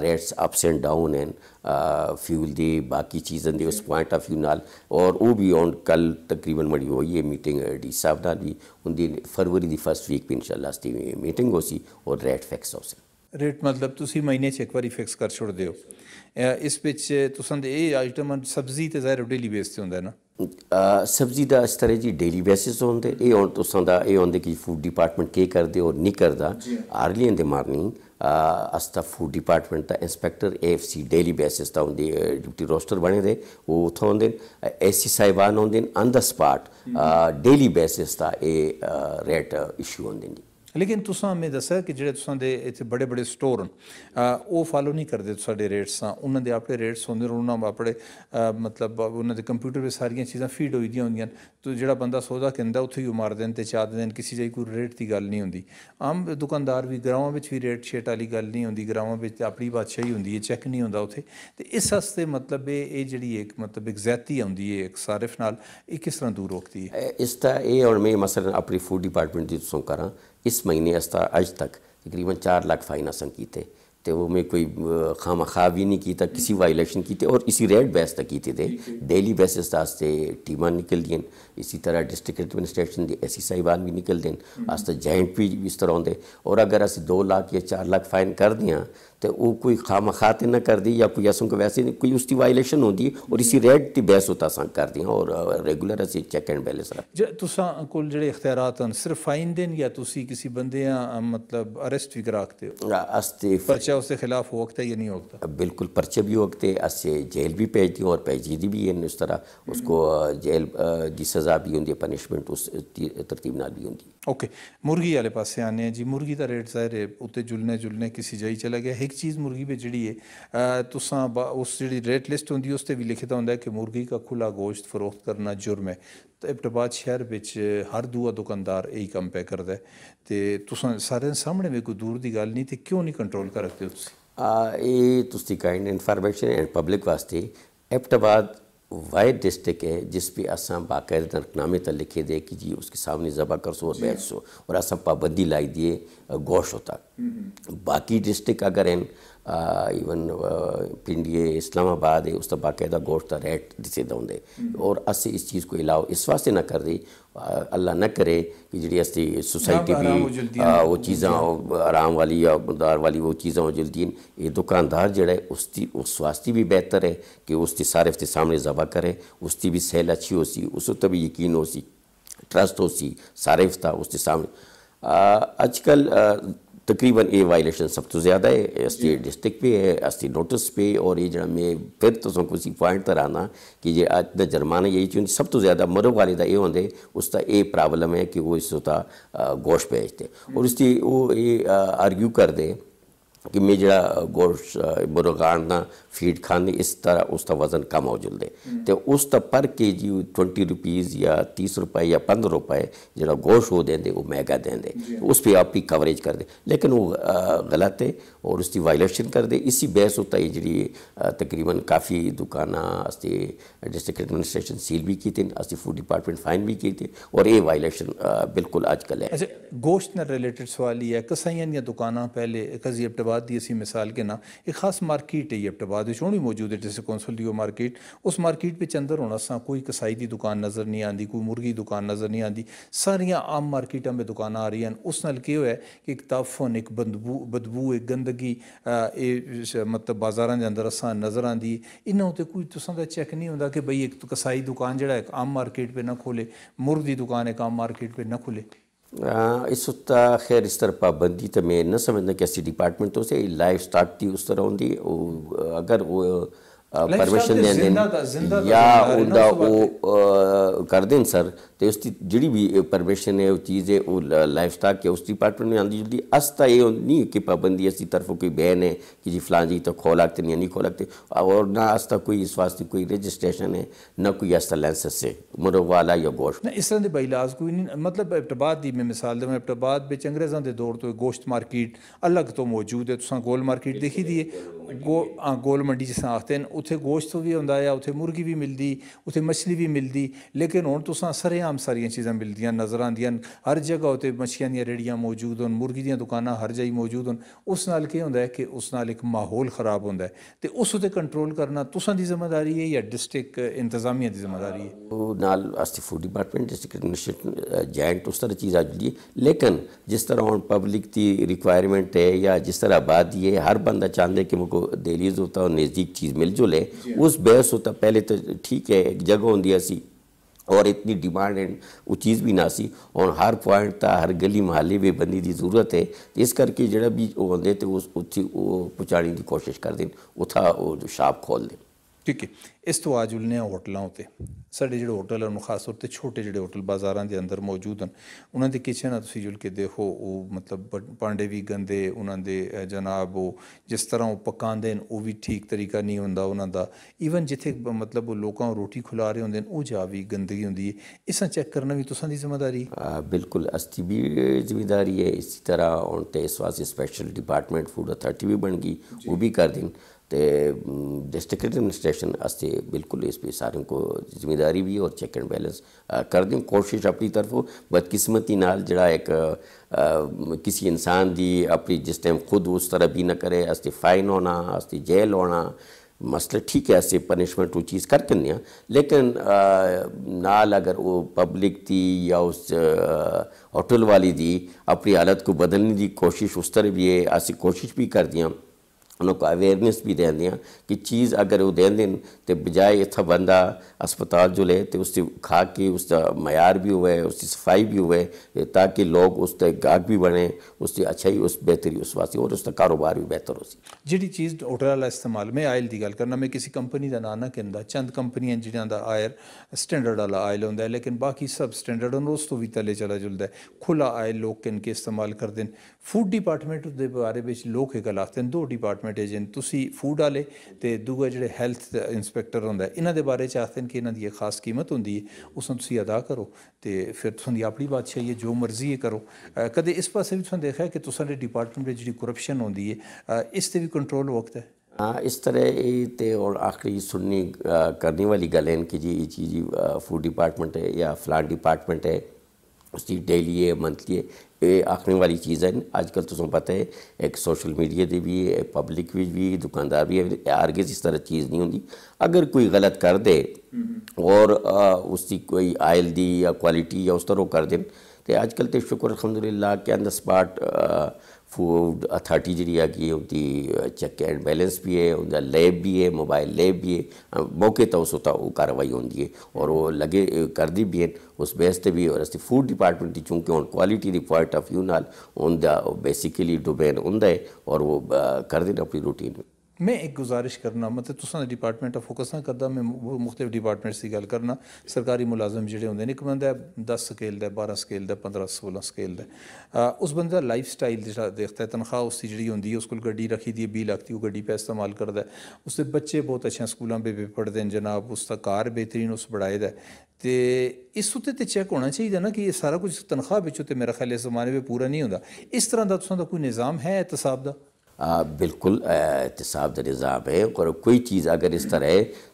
रेट्स अप्स एंड डाउन हैं फ्यूल दे बाकी चीज़ें दे उस पॉइंट ऑफ़ व्यू नाल। और वो भी ऑन कल तकरीबन मड़ी हुई है मीटिंग डी साहब नाल भी। उनकी फरवरी की फ़र्स्ट वीक भी इनशाला मीटिंग हो सी और रेट फैक्स हो सी रेट मतलब तुम महीने से एक बार फिक्स कर छोड़ दो ਇਸ ਵਿੱਚ ਤੁਸੀਂ ਦੇ ਇਹ ਆਈਟਮ ਸਬਜ਼ੀ ਤੇ ਜ਼ਾਹਿਰ ਡੇਲੀ ਬੇਸ ਤੇ ਹੁੰਦਾ ਨਾ? ਸਬਜ਼ੀ ਦਾ ਇਸ ਤਰ੍ਹਾਂ ਜੀ ਡੇਲੀ ਬੇਸਿਸ ਹੁੰਦੇ ਇਹ ਹੁਣ ਤੁਸਾਂ ਦਾ ਇਹ ਹੁੰਦੇ ਕਿ ਫੂਡ ਡਿਪਾਰਟਮੈਂਟ ਕੀ ਕਰਦੇ ਔਰ ਨਹੀਂ ਕਰਦਾ। ਆਰਲੀ ਇਨ ਦ ਮਾਰਨਿੰਗ ਅਸਤਾ ਫੂਡ ਡਿਪਾਰਟਮੈਂਟ ਦਾ ਇੰਸਪੈਕਟਰ ਏਐਫਸੀ ਡੇਲੀ ਬੇਸਿਸ ਤਾਂ ਹੁੰਦੀ ਡਿਊਟੀ ਰੋਸਟਰ ਬਣੇ ਦੇ ਉਹ ਉਥੋਂ ਹੁੰਦੇ ਐਸੀ ਸਾਹਿਬਾਨ ਹੁੰਦੇ on the spot daily basis ਦਾ ਇਹ ਰੇਟ ਇਸ਼ੂ ਹੁੰਦੇ ਨੇ ਲੇਕਿਨ ਤੁਸੀਂ ਮੈਂ ਦੱਸਿਆ ਕਿ ਜਿਹੜੇ ਤੁਸੀਂ ਦੇ ਇੱਥੇ ਬੜੇ ਬੜੇ ਸਟੋਰ ਹਨ ਉਹ ਫਾਲੋ ਨਹੀਂ ਕਰਦੇ ਸਾਡੇ ਰੇਟਸ ਆ ਉਹਨਾਂ ਦੇ ਆਪਣੇ ਰੇਟਸ ਹੁੰਦੇ ਉਹਨਾਂ ਆਪਣੇ ਮਤਲਬ ਉਹਨਾਂ ਦੇ ਕੰਪਿਊਟਰ 'ਤੇ ਸਾਰੀਆਂ ਚੀਜ਼ਾਂ ਫੀਡ ਹੋਈ ਦੀਆਂ ਹੁੰਦੀਆਂ ਤੋ ਜਿਹੜਾ ਬੰਦਾ ਸੌਦਾ ਕਹਿੰਦਾ ਉੱਥੇ ਹੀ ਮਾਰ ਦੇਣ ਤੇ ਚਾਹ ਦੇਣ ਕਿਸੇ ਜਿਹੀ ਕੋਈ ਰੇਟ ਦੀ ਗੱਲ ਨਹੀਂ ਹੁੰਦੀ ਆਮ ਦੁਕਾਨਦਾਰ ਵੀ ਗਰਾਵਾਂ ਵਿੱਚ ਵੀ ਰੇਟ ਸ਼ੇਟ ਵਾਲੀ ਗੱਲ ਨਹੀਂ ਹੁੰਦੀ ਗਰਾਵਾਂ ਵਿੱਚ ਆਪਣੀ ਬਾਦਸ਼ਾਹੀ ਹੁੰਦੀ ਹੈ ਚੈੱਕ ਨਹੀਂ ਹੁੰਦਾ ਉੱਥੇ ਤੇ ਇਸ ਹਸਤੇ ਮਤਲਬ ਇਹ ਇਹ ਜਿਹੜੀ ਇੱਕ ਮਤਲਬ ਇੱਕ ਜ਼ਿਆਤੀ ਆਉਂਦੀ ਹੈ ਇੱਕ ਸਾਰਿਫ ਨਾਲ ਇਹ ਕਿਸ ਤਰ੍ਹਾਂ ਦੂਰ ਰੋਕਦੀ ਹੈ ਇਸ ਦਾ ਇਹ ਔਰ ਮੈਂ ਮਸਲਨ ਆਪਣੀ ਫੂਡ ਡਿਪਾਰਟਮੈਂਟ ਦੀ ਤੋਂ ਕਰਾਂ इस महीने अज तक तकरीबन चार लाख फाइन असें किए तो वो में कोई खाम खा भी नहीं किया किसी वायलेशन की थे, और इसी रेड बेस तक किए थे डेली बेसिस आस्ते टीम निकल दिए इसी तरह डिस्ट्रिक्ट एडमिनिस्ट्रेशन दी एस साहिबान भी निकल दिन आस्ते जॉइंट भी इस तरह होंगे और अगर अस दो लाख या चार लाख फाइन कर दियाँ तो वो कोई खाम खाते न कर दी या कोई असों को वैसे कोई उसकी वायलेशन होती है और इसी रेड की बहस होता अस कर दियाँ और रेगुलर अस चेक एंड बैलेंस तुसा कोल जेह्ड़े इख्तियारात न सिर्फ़ फाइन देन या तुसी किसी बंदे मतलब अरेस्ट भी कराते हो? अस्ते पर्चा उसके खिलाफ हो वक्त है या नहीं होता बिल्कुल पर्चे भी होते असे जेल भी भेज दी और पेचीदी भी है तरह। उसको जेल की सज़ा भी होंगी पनिशमेंट उस तरतीब नाल भी होंगी ओके ਮੁਰਗੀ ਵਾਲੇ ਪਾਸੇ ਆਨੇ ਆ ਜੀ ਮੁਰਗੀ ਦਾ ਰੇਟ ਜ਼ਾਹਿਰ ਹੈ ਉੱਤੇ ਜੁਲਨੇ ਜੁਲਨੇ ਕਿਸੇ ਜਾਈ ਚਲਾ ਗਿਆ ਇੱਕ ਚੀਜ਼ ਮੁਰਗੀ ਵਿੱਚ ਜਿਹੜੀ ਹੈ ਤੁਸੀਂ ਉਸ ਜਿਹੜੀ ਰੇਟ ਲਿਸਟ ਹੁੰਦੀ ਉਸ ਤੇ ਵੀ ਲਿਖਿਆ ਹੁੰਦਾ ਕਿ ਮੁਰਗੀ ਦਾ ਖੁੱਲਾ ਗੋਸ਼ਤ ਫਰੋਖਤ ਕਰਨਾ ਜੁਰਮ ਹੈ ਤਾਂ ਇਬਟਬਾਦ ਸ਼ਹਿਰ ਵਿੱਚ ਹਰ ਦੂਆ ਦੁਕਾਨਦਾਰ ਇਹ ਕੰਮ ਪੈ ਕਰਦਾ ਤੇ ਤੁਸੀਂ ਸਾਰਿਆਂ ਸਾਹਮਣੇ ਵੀ ਕੋਈ ਦੂਰ ਦੀ ਗੱਲ ਨਹੀਂ ਤੇ ਕਿਉਂ ਨਹੀਂ ਕੰਟਰੋਲ ਕਰ ਰੱਖਦੇ ਹੋ ਤੁਸੀਂ ਇਹ ਤੁਸੀਂ ਕਾਈਂਡ ਇਨਫੋਰਮੇਸ਼ਨ ਐਂਡ ਪਬਲਿਕ ਵਾਸਤੇ ਇਬਟਬਾਦ वाइड डिस्ट्रिक्ट है जिस पे असा बाकायदा तरकनामे तक लिखे दे कि जी उसके सामने ज़बा कर सो और बैठ सो और असा पाबंदी लाई दिए गोश होता। बाकी डिस्ट्रिक्ट अगर इन इवन पिंडिये इस्लामाबाद है उसका बाकायदा गोश्त का रेट दिसे दौंदे। और अस इस चीज़ को इलाव इस वास्ते ना कर दी। uh, अल्लाह ना करे कि जी असी सोसाइटी भी uh, वो चीज़ा आराम वाली या दार वाली वो चीज़ा जल्दी ये दुकानदार जड़ा है उसकी उस वास्ते भी बेहतर है कि उसके सारे उसके सामने जबा करे उसकी भी सेल अच्छी हो सी उस भी यकीन हो सी ट्रस्ट हो सी सारे उसके सामने। uh, अजकल तकरीबन ये वायलेशन सब तो ज़्यादा है अस्ती डिस्ट्रिक्ट पे है अस्ती नोटिस पे और ये जरा मैं फिर तो सब कुछ पॉइंट तर आना कि ये अज का जुर्माना यही चीज़ सब तो ज़्यादा मरो वाले का ये होंगे उसका ये प्रॉब्लम है कि वो इस गोश्त बेचते और उसकी वो ये आर्ग्यू कर दे कि मैं जरा गोश्त मुर्गान ना फ़ीड खाने इस तरह उसका वज़न कम हो जल्दे। तो उस ता पर के जी ट्वेंटी रुपीज़ या तीस रुपए या पंद्रह रुपए जरा गोश्त वो देंगे वो महँगा देंगे तो उस पर आपकी कवरेज कर दे। लेकिन वो गलत है और उसकी वायलेशन कर दे। इसी बहस होता है जी तकरीबन काफ़ी दुकाना असी डिस्ट्रिक्ट एडमिनिस्ट्रेशन सील भी की थी असी फ़ूड डिपार्टमेंट फाइन भी की थी और ये वायलेशन बिल्कुल अजकल है। अच्छा गोश्त रिलेटेड सवाल ये है कसाइयाँ दुकाना पहले कजी अब्टबाद दी असी मिसाल के ना एक खास मार्केट है ये बाद होनी मौजूद है जैसे कौंसल दी मार्केट। उस मार्केट बिच अंदर होना सा कोई कसाई की दुकान नज़र नहीं आती कोई मुर्गी दुकान नज़र नहीं आती सारिया आम मार्केटा में दुकान आ रही हैं। उस नाल के होया कि एक ताफन, एक बदबू बदबू, एक गंदगी मतलब बाजारों के अंदर असा नज़र आती इन्हों कोई तुसा का चैक नहीं होंगे कि बई एक कसाई दुकान जरा एक आम मार्केट पर ना खोले, मुर्ग की दुकान एक आम मार्केट पर ना खोले। इस उत्ता खैर, इस तरह पाबंदी तो मैं न समझना कि ऐसी डिपार्टमेंटों से लाइफ स्टार्ट थी, उस तरह होंगी अगर वो परमिशन दें या उनका वो कर दें सर तो उसकी जी भी परमिशन है वो चीज़ है वो लाइफ स्टाक के उस डिपार्टमेंट में आती जुलती अस्ता ये नहीं है कि पाबंदी ऐसी तरफ़ कोई बैन है कि जी फलां जी तो खोलाते नहीं नहीं खोलाते और ना अस्ता कोई इस वास्ते कोई रजिस्ट्रेशन है ना कोई अस्ता लाइसेंस है वाला या गोश्त इस तरह के बाईलाज कोई नहीं मतलब एबटाबाद की मैं मिसाल दूँ एबटाबाद बिच अंग्रेज़ों के दौर तो गोश्त मार्केट अलग तो मौजूद है तुसा गोल मार्केट देखी दी है गो गोल मंडी जिस आखते हैं उत्थे गोश्त भी होंगे आ उत्थे मुर्गी भी मिलती उत्थे मछली भी मिलती लेकिन हूँ तुसा सरेआम आम सारिया चीज़ा मिलदियाँ, नज़र आंदियाँ हर जगह उत्ते मच्छियाँ दी रेहड़ियाँ मौजूद होन, मुर्गी दुकानां हर जगह मौजूद होन। उस नाल होंदा है कि उस नाल एक माहौल खराब होंदा है उस उत्ते कंट्रोल करना तुसां दी ज़िम्मेदारी है या डिस्ट्रिक्ट इंतजामिया दी ज़िम्मेदारी है food department district administration joint उस तरह चीज़ आ जुड़ी है लेकिन जिस तरह हूँ पब्लिक की रिक्वायरमेंट है या जिस तरह आबादी है हर बंदा चाहता है कि मुझको दहलीज होता और नज़दीक चीज़ मिल है। उस बहस होता पहले तो ठीक है एक जगह सी और इतनी डिमांड एंड वो चीज़ भी ना सी और हर पॉइंट था हर गली महल्ले में बंदी की ज़रूरत है। इस करके जो भी आते होंगे तो उस पहुँचाने की कोशिश कर दें उथा वो शाप खोल दें। ਠੀਕ ਹੈ ਇਸ ਤੋਂ ਆ ਜੁਲਨੇ ਆ ਹੋਟਲਾਂ ਉਤੇ ਸਾਡੇ ਜਿਹੜੇ ਹੋਟਲ ਹਨ ਖਾਸ ਤੌਰ ਤੇ ਛੋਟੇ ਜਿਹੜੇ ਹੋਟਲ ਬਾਜ਼ਾਰਾਂ ਦੇ ਅੰਦਰ ਮੌਜੂਦ ਹਨ ਉਹਨਾਂ ਦੇ ਕਿਚਨ ਆ ਤੁਸੀਂ ਜੁਲ ਕੇ ਦੇਖੋ ਉਹ ਮਤਲਬ ਪਾਂਡੇ ਵੀ ਗੰਦੇ ਉਹਨਾਂ ਦੇ ਜਨਾਬ ਉਹ ਜਿਸ ਤਰ੍ਹਾਂ ਉਹ ਪਕਾਉਂਦੇ ਨੇ ਉਹ ਵੀ ਠੀਕ ਤਰੀਕਾ ਨਹੀਂ ਹੁੰਦਾ ਉਹਨਾਂ ਦਾ ਈਵਨ ਜਿੱਥੇ ਮਤਲਬ ਉਹ ਲੋਕਾਂ ਨੂੰ ਰੋਟੀ ਖਿਲਾ ਰਹੇ ਹੁੰਦੇ ਨੇ ਉਹ ਜਾ ਵੀ ਗੰਦਗੀ ਹੁੰਦੀ ਹੈ ਇਸਾਂ ਚੈੱਕ ਕਰਨਾ ਵੀ ਤੁਸਾਂ ਦੀ ਜ਼ਿੰਮੇਵਾਰੀ ਬਿਲਕੁਲ ਅਸਤੀ ਵੀ ਜ਼ਿੰਮੇਵਾਰੀ ਹੈ ਇਸੇ ਤਰ੍ਹਾਂ ਹੁਣ ਤੇ ਇਸ ਵਾਸਤੇ ਸਪੈਸ਼ਲ ਡਿਪਾਰਟਮੈਂਟ ਫੂਡ ਅਥਾਰਟੀ ਵੀ ਬਣ ਗਈ ਉਹ ਵੀ ਕਰ ਦੇਣ तो डिस्ट्रिक्ट एडमिनिस्ट्रेशन वास्ते बिल्कुल इस पर सारे को ज़िम्मेदारी भी और चेक एंड बैलेंस कर दें। कोशिश अपनी तरफों बदकिस्मती नाल जड़ा एक आ, किसी इंसान की अपनी जिस टाइम खुद उस तरह भी ना करे अस्ते फाइन होना अस्ते जेल होना मसला ठीक है ऐसे पनिशमेंट वो चीज़ कर हैं। लेकिन आ, नाल अगर वो पब्लिक थी या उस होटल वाली थी अपनी हालत को बदलने की कोशिश उस तरह भी है ऐसी कोशिश भी कर दियाँ उनको अवेयरनेस भी देंदियाँ कि चीज़ अगर वो दें दिन तो बजाय इतना बंदा अस्पताल जो ले तो उससे खा के उसका मैार भी हुए उसकी सफ़ाई भी हुए ताकि लोग उस गाहक भी बने उसकी अच्छाई उस बेहतरी उस वास्ते और उसका कारोबार भी बेहतर हो जी चीज़ होटल वाला इस्तेमाल में आयल की गल करना मैं किसी कंपनी का ना ना कहता चंद कंपनियाँ जिन्हों आयर स्टैंडर्ड वाला आयल होंगे लेकिन बाकी सब स्टैंडर्ड होंगे उस तो भी तले चला जुलता है खुला आयल लोग किन के इस्तेमाल करते हैं फ़ूड डिपार्टमेंट के बारे में लोग एक गल आखते हैं दो डिपार्टमेंट ਡਿਪਾਰਟਮੈਂਟ ਏਜੰਟ ਤੁਸੀਂ ਫੂਡ ਵਾਲੇ ਤੇ ਦੂਗਾ ਜਿਹੜੇ ਹੈਲਥ ਇਨਸਪੈਕਟਰ ਹੁੰਦਾ ਇਹਨਾਂ ਦੇ ਬਾਰੇ ਚ ਆਖਦੇ ਨੇ ਕਿ ਇਹਨਾਂ ਦੀ ਇੱਕ ਖਾਸ ਕੀਮਤ ਹੁੰਦੀ ਹੈ ਉਸ ਨੂੰ ਤੁਸੀਂ ਅਦਾ ਕਰੋ ਤੇ ਫਿਰ ਤੁਹਾਡੀ ਆਪਣੀ ਬਾਦਸ਼ਾਹੀ ਹੈ ਜੋ ਮਰਜ਼ੀ ਹੈ ਕਰੋ ਕਦੇ ਇਸ ਪਾਸੇ ਵੀ ਤੁਸੀਂ ਦੇਖਿਆ ਕਿ ਤੁਹਾਡੇ ਡਿਪਾਰਟਮੈਂਟ ਵਿੱਚ ਜਿਹੜੀ ਕਰਪਸ਼ਨ ਹੁੰਦੀ ਹੈ ਇਸ ਤੇ ਵੀ ਕੰਟਰੋਲ ਵਕਤ ਹੈ हाँ इस तरह ये और आखिरी सुननी करने वाली गल है कि जी ये चीज़ फूड डिपार्टमेंट है या फलान डिपार्टमेंट है उसकी डेली है मंथली है ये आखने वाली चीज़ है। अजकल तुम पता है एक सोशल मीडिया की भी एक पब्लिक भी भी दुकानदार भी है आगे इस तरह चीज़ नहीं होती। अगर कोई गलत कर दे और उसकी कोई आयल दी या क्वालिटी या उस तरह कर दे तो अजकल तो शुक्र अलहमदिल्ला के अंदर स्पाट फ़ूड अथॉरिटी जी हैगी उनकी चेक एंड बैलेंस भी है, उनका लैब भी है, मोबाइल लैब भी है। मौके तो उस वो कार्रवाई होती है, और वो लगे कर दी भी है। उस बेस से भी, और अस्त फ़ूड डिपार्टमेंट की चूँकि हूँ क्वालिटी की पॉइंट ऑफ़ व्यू नाल उनका बेसिकली डुबेन होंगे और वो कर देना अपनी रूटीन। में मैं एक गुजारिश करना मतलब तुसा डिपार्टमेंट फोकस ना करदा, मैं मुख्तलिफ़ डिपार्टमेंट्स की गल करना। सरकारी मुलाजम जोड़े होंगे एक बंदा दस स्केल का बारह स्केल का पंद्रह सोलह स्केल का उस बंद लाइफ स्टाइल जो देखता है तनख्वाह उसकी जी होंगी उस गड्डी रखी दी बी लगती वो गड्डी पे इस्तेमाल करता है। उसके बच्चे बहुत अच्छे स्कूलों पे पढ़ते हैं जनाब उसका कार बेहतरीन उस बढ़ाए दा तो इस उत्ते तो चेक होना चाहिए ना कि ये सारा कुछ तनख्वाह बिचों तो मेरा ख्याल इस जमाने में पूरा नहीं होता इस तरह का तुसा कोई निज़ाम है एहतसाब का बिल्कुल एहतसाब निज़ाम है। और कोई चीज़ अगर इस तरह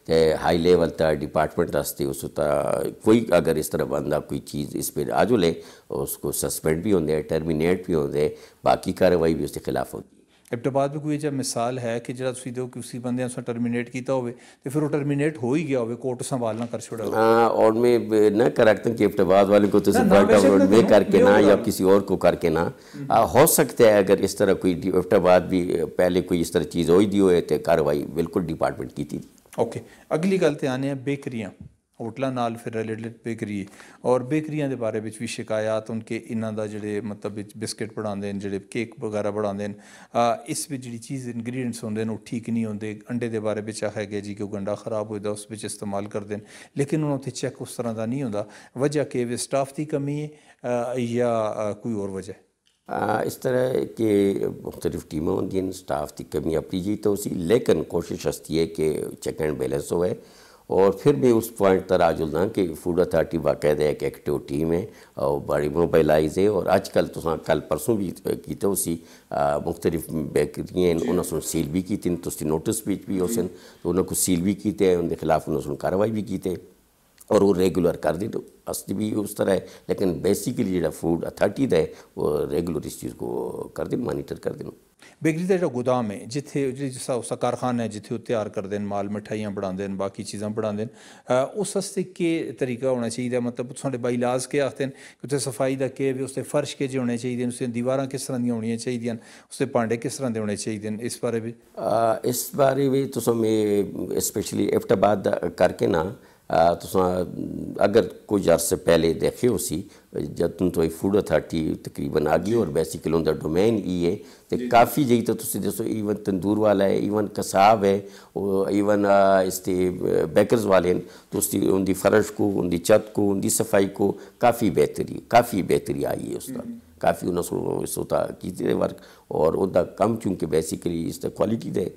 है हाई लेवल तक डिपार्टमेंट रास्ते उस कोई अगर इस तरह बंदा कोई चीज़ इस पर आज ले, उसको सस्पेंड भी होंगे टर्मिनेट भी होंगे बाकी कार्रवाई भी उसके खिलाफ होती ਐਪਟਾਬਾਦ ਵੀ ਕੋਈ ਜਿਹਾ ਮਿਸਾਲ ਹੈ ਕਿ ਜਿਹੜਾ ਤੁਸੀਂ ਦਿਓ ਕਿ ਉਸੇ ਬੰਦੇ ਨੂੰ ਟਰਮੀਨੇਟ ਕੀਤਾ ਹੋਵੇ ਤੇ ਫਿਰ ਉਹ ਟਰਮੀਨੇਟ ਹੋ ਹੀ ਗਿਆ ਹੋਵੇ ਕੋਰਟ ਸੰਭਾਲਣਾ कर छोड़ा हाँ और मैं न कर रखता कि एप्टाबाद वाले को तो पॉइंट आउट में करके ना या किसी और को करके ना हो सकता है अगर इस तरह कोई एप्टाबाद भी पहले कोई इस तरह चीज़ हो दी हो तो कार्रवाई बिल्कुल डिपार्टमेंट की थी ओके अगली गल तो आने बेकरियाँ ਹੋਟਲਾਂ ਨਾਲ ਫਿਰ ਰਿਲੇਟਡ ਬੇਕਰੀ ਔਰ ਬੇਕਰੀਆਂ ਦੇ ਬਾਰੇ ਵਿੱਚ ਵੀ ਸ਼ਿਕਾਇਤ ਉਨਕੇ ਇਹਨਾਂ ਦਾ ਜਿਹੜੇ ਮਤਲਬ ਵਿੱਚ ਬਿਸਕਟ ਬਣਾਉਂਦੇ ਨੇ ਜਿਹੜੇ ਕੇਕ ਵਗੈਰਾ ਬਣਾਉਂਦੇ ਨੇ ਇਸ ਵਿੱਚ ਜਿਹੜੀ ਚੀਜ਼ ਇਨਗਰੀਡੀਐਂਟਸ ਹੁੰਦੇ ਨੇ ਉਹ ਠੀਕ ਨਹੀਂ ਹੁੰਦੇ ਅੰਡੇ ਦੇ ਬਾਰੇ ਵਿੱਚ ਹੈਗੇ ਜੀ ਕਿ ਉਹ ਗੰਡਾ ਖਰਾਬ ਹੋਇਦਾ ਉਸ ਵਿੱਚ ਇਸਤੇਮਾਲ ਕਰਦੇ ਨੇ ਲੇਕਿਨ ਉਹਨਾਂ ਤੇ ਚੈੱਕ ਉਸ ਤਰ੍ਹਾਂ ਦਾ ਨਹੀਂ ਹੁੰਦਾ ਵਜ੍ਹਾ ਕਿ ਵੀ ਸਟਾਫ ਦੀ ਕਮੀ ਹੈ ਜਾਂ ਕੋਈ ਹੋਰ ਵਜ੍ਹਾ इस तरह के मुख्तलिफ टीमें होंगी स्टाफ की कमी अपनी जी तो उसी लेकिन कोशिश हस्ती है कि चेक एंड बैलेंस हो और फिर भी उस पॉइंट तर आ जुलना कि फ़ूड अथॉरिटी बाकायदा एक एक्टिव टीम है और बड़ी मोबाइलाइज है और अजकल तो कल परसों भी की तो उसी मुख्तलिफ़ बेकरियाँ उन्होंने सील भी की तुम नोटिस भी भी उस तो उन्होंने सील भी किए उनके खिलाफ उन्होंने कार्रवाई भी की थे और वो रेगुलर कर दी तो असली भी उस तरह है लेकिन बेसिकली जो फ़ूड अथॉरिटी है वो रेगुलर इस चीज़ को कर दें मानीटर कर दें। ਬੇਕਰੀ ਦਾ ਜਿਹੜਾ ਗੋਦਾਮ ਹੈ ਜਿੱਥੇ ਜਿਹੜੀ ਜਿਸਾ ਕਾਰਖਾਨਾ ਹੈ ਜਿੱਥੇ ਉਹ ਤਿਆਰ ਕਰਦੇ ਨੇ ਮਾਲ ਮਠਾਈਆਂ ਬਣਾਉਂਦੇ ਨੇ ਬਾਕੀ ਚੀਜ਼ਾਂ ਬਣਾਉਂਦੇ ਨੇ ਉਸ ਵਾਸਤੇ ਕੀ ਤਰੀਕਾ ਹੋਣਾ ਚਾਹੀਦਾ ਮਤਲਬ ਸਾਡੇ ਬਾਈ ਇਲਾਜ ਕੇ ਆਖਦੇ ਨੇ ਕਿ ਉੱਥੇ ਸਫਾਈ ਦਾ ਕੇ ਵੀ ਉਸਤੇ ਫਰਸ਼ ਕੇ ਜੇ ਹੋਣੇ ਚਾਹੀਦੇ ਨੇ ਉਸਤੇ ਦੀਵਾਰਾਂ ਕਿਸ ਤਰ੍ਹਾਂ ਦੀਆਂ ਹੋਣੀਆਂ ਚਾਹੀਦੀਆਂ ਉਸਤੇ ਭਾਂਡੇ ਕਿਸ ਤਰ੍ਹਾਂ ਦੇ ਹੋਣੇ ਚਾਹੀਦੇ ਨੇ ਇਸ ਬਾਰੇ ਵੀ ਇਸ ਬਾਰੇ ਵੀ ਤੁਸੀਂ ਮੈਂ ਸਪੈਸ਼ਲੀ ਇਫਟਾਬਾਦ ਕਰਕੇ ਨਾ तुस अगर कुछ अरसे पहले देखे उसी जब तुम तो फ़ूड अथॉरिटी तकरीबन आ गई और बेसिकली उनका डोमेन ई है तो काफ़ी जी तो तुम दसो ईवन तंदूर वाला है ईवन कसाब है ईवन इसके बेकर्स वाले हैं तो उसकी उनकी फर्श को उनकी छत को उनकी सफ़ाई को काफ़ी बेहतरी काफ़ी बेहतरी आई है उसका। काफ़ी उन्होंने सोता की वर्क और उनका कम चूँकि बेसिकली इसका क्वालिटी दे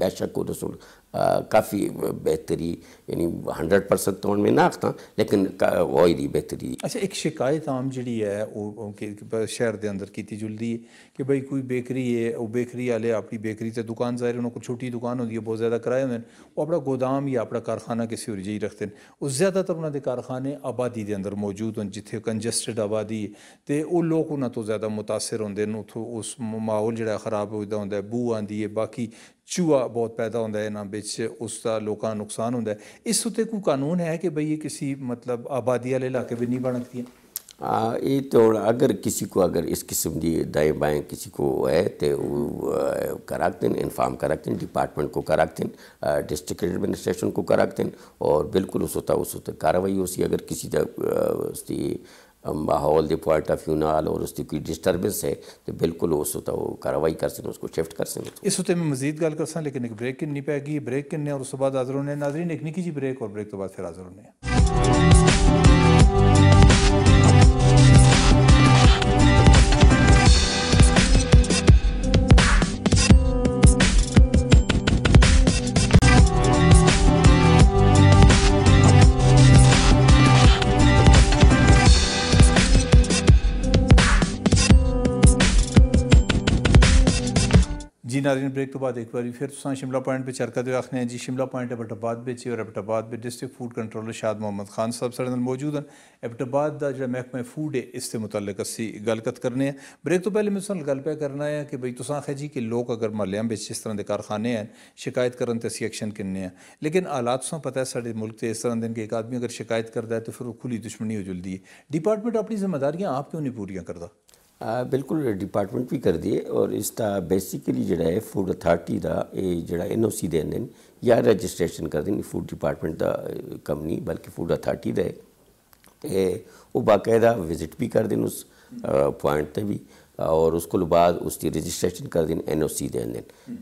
बेशक उन्होंने काफ़ी बेहतरी, यानी हंड्रेड परसेंट तो उनमें ना था, लेकिन वो ही रही बेहतरी। अच्छा एक शिकायत आम जी है शहर के अंदर की जुलती है कि भाई कोई बेकरी है, वो बेकरी वाले अपनी बेकरी से दुकान ज़ाहिर उन्होंने छोटी दुकान होती है, बहुत ज़्यादा किराए हैं, वो अपना गोदाम या अपना कारखाना किसी और जी रखते हैं। उस ज़्यादातर उन्होंने कारखाने आबादी के अंदर मौजूद हैं जिते कंजस्टड आबादी है तो वो लोग तो उन्होंने तो ज़्यादा मुतासर होंगे उस माहौल जरा खराब होता होंगे बू आती है, बाकी चूहा बहुत पैदा होंगे इन्होंने ਵਿੱਚ ਉਸ ਦਾ ਲੋਕਾਂ ਨੂੰ ਨੁਕਸਾਨ ਹੁੰਦਾ ਹੈ ਇਸ ਉਤੇ ਕੋਈ ਕਾਨੂੰਨ ਹੈ ਕਿ ਭਈ ਇਹ ਕਿਸੇ मतलब आबादी वाले इलाके में नहीं बन सकती ये तो अगर किसी को अगर इस किस्म की दाएँ बाएँ किसी को है तो कराते हैं इन्फॉर्म कराते हैं डिपार्टमेंट को कराते हैं डिस्ट्रिक्ट एडमिनिस्ट्रेशन को कराते हैं और बिल्कुल उस होता उस होता कार्रवाई उसी अगर किसी उसकी माहौल के पॉइंट ऑफ़ व्यू नाल और उसकी कोई डिस्टर्बेंस है तो बिल्कुल उस कार्रवाई कर सकते उसको शिफ्ट कर सकते इस उत्ते मैं मजीद गल कर लेकिन एक ब्रेक किन्नी पैगी ब्रेक किन्ने, और उस बाद हाजिर होने नाजरीन, एक निकी जी ब्रेक और ब्रेक तो बाद फिर हाजिर होने नाजरीन ब्रेक तो बाद एक बार फिर तुम शिमला पॉइंट पर चरकत आखने हैं। जी, शिमला पॉइंट एबटाबाद बिच और एबटाबाद में डिस्ट्रिक्ट फ़ूड कंट्रोलर शाद मोहम्मद खान साहब साढ़े मौजूद हैं। एबटाबाद का जो महकमा फ़ूड है इससे मुतलक असी गलकत करने हैं। ब्रेक तो पहले मैं गल पे करना है कि भाई तुस आखे जी कि लोग अगर महल्लों में इस तरह के कारखाने हैं, शिकायत करन तो असी एक्शन किन्ने हैं। लेकिन हालात तुम पता है, साढ़े मुल्क से इस तरह दिन कि एक आदमी अगर शिकायत करता है तो फिर वो खुली दुश्मनी हो जुलती है डिपार्टमेंट अपनी जिम्मेदारियाँ आप क्यों नहीं पूरी करता ਬਿਲਕੁਲ ਡਿਪਾਰਟਮੈਂਟ ਵੀ ਕਰਦੀ ਹੈ ਔਰ ਇਸ ਦਾ ਬੇਸਿਕਲੀ ਜਿਹੜਾ ਹੈ ਫੂਡ ਅਥਾਰਟੀ ਦਾ ਇਹ ਜਿਹੜਾ ਐਨਓਸੀ ਦੇਂਦੇ ਨੇ ਜਾਂ ਰਜਿਸਟ੍ਰੇਸ਼ਨ ਕਰਦੇ ਨੇ ਫੂਡ ਡਿਪਾਰਟਮੈਂਟ ਦਾ ਕੰਮ ਨਹੀਂ ਬਲਕਿ ਫੂਡ ਅਥਾਰਟੀ ਦਾ ਹੈ ਤੇ ਉਹ ਬਾਕਾਇਦਾ ਵਿਜ਼ਿਟ ਵੀ ਕਰਦੇ ਨੇ ਉਸ ਪੁਆਇੰਟ ਤੇ ਵੀ और उसको बाद उसकी रजिस्ट्रेशन कर दिन एन ओ सी दें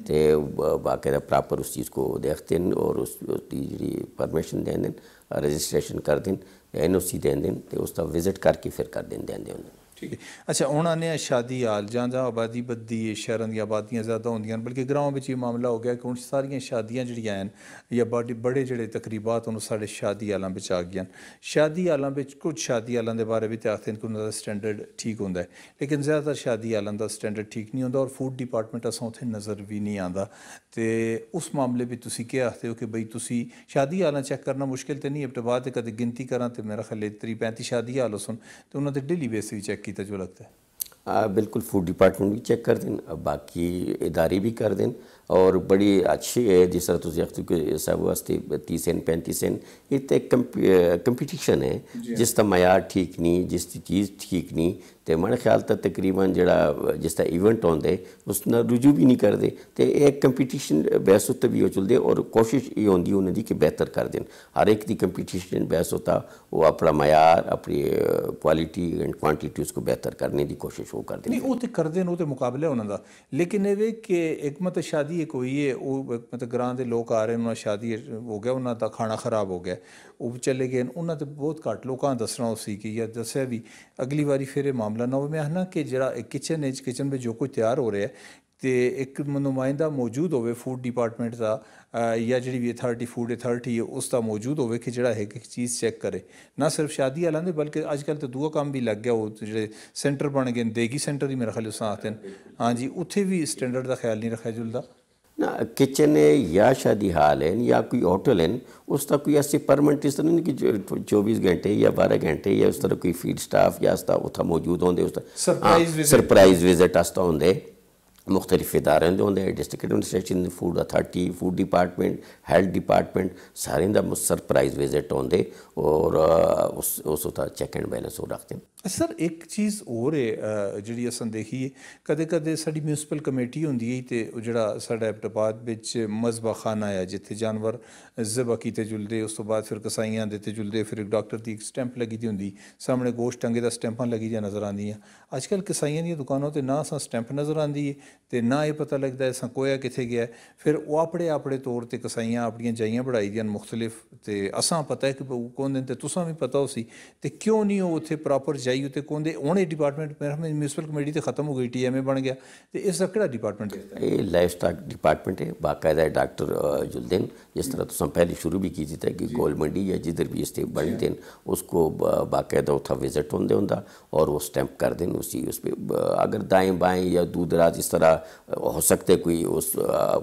तो बाकायदा प्रॉपर उस चीज़ को देखते हैं और उस उसकी जी परमिशन दें रजिस्ट्रेशन कर दिन एन ओ सी दें तो उसका विजिट करके फिर कर दें दें ठीक है। अच्छा हूँ आने शादी हाल जहाँ जहाँ आबादी बददी है, शहर दी आबादियाँ ज़्यादा होंगे बल्कि ग्रां में ये मामला हो गया कि हूँ सारिया शादियाँ जड़ियाँ हैं या बड़े बड़े जोड़े तकरीबात हूँ साढ़े शादी हालों आ गई शादी हालों कुछ शादी हालों के बारे में तो आखते हैं कि उन्होंने स्टैंडर्ड ठीक होंगे लेकिन ज़्यादातर शादी हालों का स्टैंडर्ड ठीक नहीं होंगे और फ़ूड डिपार्टमेंट असा उत्थे नज़र भी नहीं आता तो उस मामले में तुम क्या आखते हो कि बई तुम शादी हालां चैक करना मुश्किल तो नहीं, अब बाद कद गिनती करा तो मेरा ख्याल त्री पैंती शादी हाल सुन तो उन्होंने डेली बेस भी चैक किया तजुर्बा लगता है? आ, बिल्कुल फ़ूड डिपार्टमेंट भी चेक कर दें बाकी इदारे भी कर दें। और बड़ी अच्छी है जिस तरह कि सब वास्ते तीस इन पैंतीस इन ये तो एक कंपीटिशन है। जिसका मैार ठीक नहीं जिसकी चीज़ ठीक नहीं तो मेरे ख्याल तक तकरीबन जरा जिसका इवेंट होंगे उस रुजू भी नहीं करते तो एक कंपीटिशन बहस उत्ते भी हो चलते और कोशिश ये होंगी उन्होंने कि बेहतर कर दें हर एक की कंपीटिशन बहस होता वो अपना मैार अपनी क्वालिटी एंड क्वांटिटी उसको बेहतर करने की कोशिश वो करते नहीं वो तो कर दें वो तो मुकाबला उन्होंने लेकिन ये कि एक मतलब शादी शादी एक होई है, वो मतलब ग्रां के लोग आ रहे उन्होंने शादी हो गया, उन्होंने दा खाना खराब हो गया। वो चले गए, उन्होंने तो बहुत घट्ट लोगों दसना उसी कि जां दस्सेआ भी अगली बारी फिर यह मामला ना हो मैं आखना कि जरा किचन किचन में जो कुछ तैयार हो रहा है तो एक नुमाइंदा मौजूद होवे फ़ूड डिपार्टमेंट का या जी भी अथॉरिटी फ़ूड अथॉरिटी है उसका मौजूद होवे कि एक चीज़ चेक करे। ना सिर्फ़ शादी आह्ला ते बल्कि अजक तो दूसरा काम भी लग गया, वो जो सेंटर बन गए देगी सेंटर ही मेरा ख्याल उस आखते हैं हाँ जी, उत्थे भी स्टैंडर्ड का ख्याल नहीं रखा जुलता ना किचन है या शादी हाल है या कोई होटल है उसका कोई ऐसे परमानेंट इस तरह नहीं कि चौबीस घंटे या बारह घंटे या उस तरह कोई फ़ीड स्टाफ या उत्थे मौजूद होंगे उस सरप्राइज़ विज़िट आस्ता होंगे मुख्तलिफ़ इदारे होंगे district administration food authority food department health department सारे का सरप्राइज़ विज़िट होंगे और उस उस चैक एंड बैलेंस वो रखते हैं। ਸਰ ਇੱਕ ਚੀਜ਼ ਹੋਰ ਹੈ ਜਿਹੜੀ ਅਸਾਂ ਦੇਖੀਏ ਕਦੇ ਕਦੇ ਸਾਡੀ ਮਿਊਨਿਸਪਲ ਕਮੇਟੀ ਹੁੰਦੀ ਹੈ ਤੇ ਉਹ ਜਿਹੜਾ ਸਾਡਾ ਐਪਟਬਾਦ ਵਿੱਚ ਮਜ਼ਬਾ ਖਾਨਾ ਹੈ ਜਿੱਥੇ ਜਾਨਵਰ ਜ਼ਬਾ ਕੀਤੇ ਜੁਲਦੇ ਉਸ ਤੋਂ ਬਾਅਦ ਫਿਰ ਕਸਾਈਆਂ ਦੇ ਤੇ ਜੁਲਦੇ ਫਿਰ ਇੱਕ ਡਾਕਟਰ ਦੀ ਇੱਕ ਸਟੈਂਪ ਲੱਗੀ ਦੀ ਹੁੰਦੀ ਸਾਹਮਣੇ ਗੋਸ਼ਟ ਟੰਗੇ ਦਾ ਸਟੈਂਪਾਂ ਲੱਗੀ ਜਾਂ ਨਜ਼ਰ ਆਉਂਦੀਆਂ ਅੱਜ ਕੱਲ ਕਸਾਈਆਂ ਦੀਆਂ ਦੁਕਾਨਾਂ ਤੇ ਨਾ ਅਸਾਂ ਸਟੈਂਪ ਨਜ਼ਰ ਆਉਂਦੀ ਹੈ ਤੇ ਨਾ ਇਹ ਪਤਾ ਲੱਗਦਾ ਅਸਾਂ ਕੋਇਆ ਕਿੱਥੇ ਗਿਆ ਫਿਰ ਉਹ ਆਪਣੇ ਆਪਣੇ ਤੌਰ ਤੇ ਕਸਾਈਆਂ ਆਪਣੀਆਂ ਜਾਈਆਂ ਬੜਾਈ ਦੀਆਂ ਮੁxtਲਿਫ ਤੇ ਅਸਾਂ ਪਤਾ ਹੈ ਕਿ ਕੋਣ ਦਿਨ ਤੇ ਤੁਸੀਂ ਵੀ ਪਤਾ ਹੋ ਸੀ ਤੇ ਕਿਉਂ ਨਹੀਂ ਉਹ ਉੱਥੇ ਪ੍ਰੋਪਰ ਜਾਈ ਉਤੇ ਕੋਂਦੇ ਹੁਣ ਇਹ ਡਿਪਾਰਟਮੈਂਟ ਮੇਰਾ ਮਿਊਨਿਸਪਲ ਕਮੇਟੀ ਤੇ ਖਤਮ ਹੋ ਗਈ ਟੀਐਮਏ ਬਣ ਗਿਆ ਤੇ ਇਸ ਦਾ ਕਿਹੜਾ ਡਿਪਾਰਟਮੈਂਟ ਹੈ ਇਹ ਲਾਈਫ ਸਟਾਕ ਡਿਪਾਰਟਮੈਂਟ ਹੈ ਬਾਕਾਇਦਾ ਡਾਕਟਰ जुलदेन जिस तरह तो पहले शुरू भी की थी कि गोल मंडी या जिधर भी इससे बनी देन उसको बाकायदा उत्था विजिट होंगे होंगे और वो स्टैंप कर दें उसी उस पर अगर दाएं बाएं या दूर दराज इस तरह हो सकते कोई उस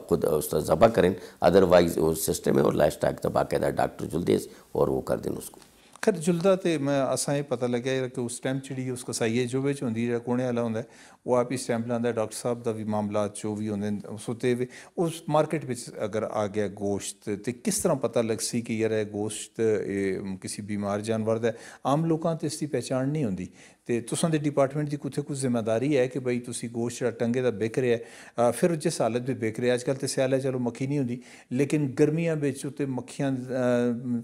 खुद उस जबा करें अदरवाइज वो सिस्टम है और लाइफ स्टाक का बाकायदा डॉक्टर जुलदे और वो कर दें उसको खैर जुलदा तो मैं असा ये पता लग्या कि उस स्टैंप जी उस कसाई जो बिच होंगी जो कोने वो आप ही स्टैंप लाता डॉक्टर साहब का भी मामला जो भी होंगे सुते हुए, उस मार्केट में अगर आ गया गोश्त तो किस तरह पता लग सी कि यार गोश्त किसी बीमार जानवर का आम लोगों तो इसकी पहचान नहीं होंगी तो तुसा डिपार्टमेंट की कुछ कुछ ज़िम्मेदारी है कि बई तुम गोश्त जो टंगे का बिक रहा है? फिर जिस हालत में बिक रहा, अजकल तो स्याल है चलो मक्खी नहीं होंगी लेकिन गर्मियाँ उत्ते मक्खियाँ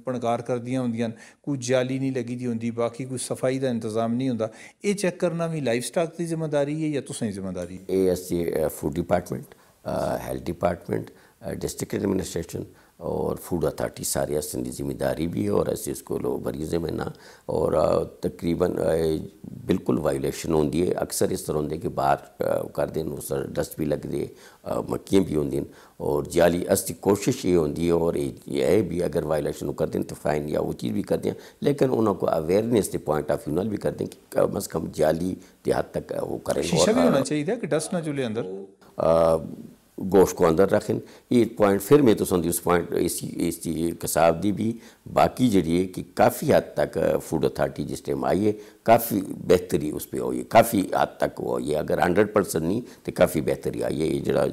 पणकार कर दियाँ होंगे कोई जाली नहीं लगी दी होंगी बाकी कोई सफ़ाई का इंतज़ाम नहीं होंगे ये चैक करना भी लाइफ स्टाक की ज़िम्मेदारी है या तुसें ज़िम्मेदारी? A S C food department health department district administration और फ़ूड अथॉरिटी सारी असली ज़िम्मेदारी भी है और ऐसे इसको लो मरीज़ में ना और तकरीबन बिल्कुल वायोलेशन होंगी है। अक्सर इस तरह होंगे कि बाहर कर दें उस डस्ट भी लगते मक्खियाँ भी होंगी और जाली अस्त कोशिश ये होंगी है और ये भी अगर वायलेशन कर दें तो फाइन या वो चीज़ भी कर दें। लेकिन उनको अवेयरनेस के पॉइंट ऑफ़ व्यू भी कर दें कि कम अज़ कम जाली देहात तक वो करें शीशा भी होना चाहिए कि डस्ट ना चूल्हे अंदर? गोश्त को अंदर रखें। ये पॉइंट फिर मैं तो समझी उस पॉइंट इसी इस कसाब दी भी। बाकी जड़ी है कि काफ़ी हद तक फ़ूड अथॉरिटी जिस टाइम आई है काफ़ी बेहतरी उस पर हुई है। काफ़ी हद तक वो ये। अगर हंड्रेड परसेंट नहीं तो काफ़ी बेहतरी आई है। ये जरा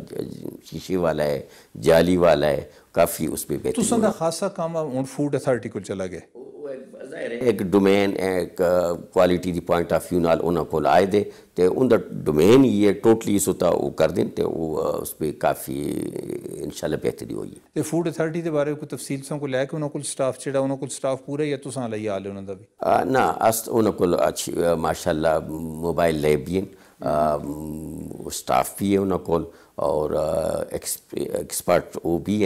शीशे वाला है जाली वाला है काफ़ी उस पर बेहतर खासा काम फ़ूड अथॉरिटी को चला गया। एक डोमेन एक क्वालिटी दी पॉइंट ऑफ़ व्यू उन्होंने को आए दे ते उनका डोमेन ही है टोटली इस उता कर दें ते uh, उस पे काफ़ी इंशाल्लाह बेहतरी होगी ते फ़ूड अथॉरिटी के बारे को तफसील सों को लाए के उनको स्टाफ चेड़ा उनको स्टाफ पूरा या तुसा लई आले उनों दा भी आ, uh, ना अस उन्होंने को अच्छी uh, माशाल्लाह मोबाइल लैब भी आ, स्टाफ भी है उन्होंने उनको और एक्सपर्ट वो भी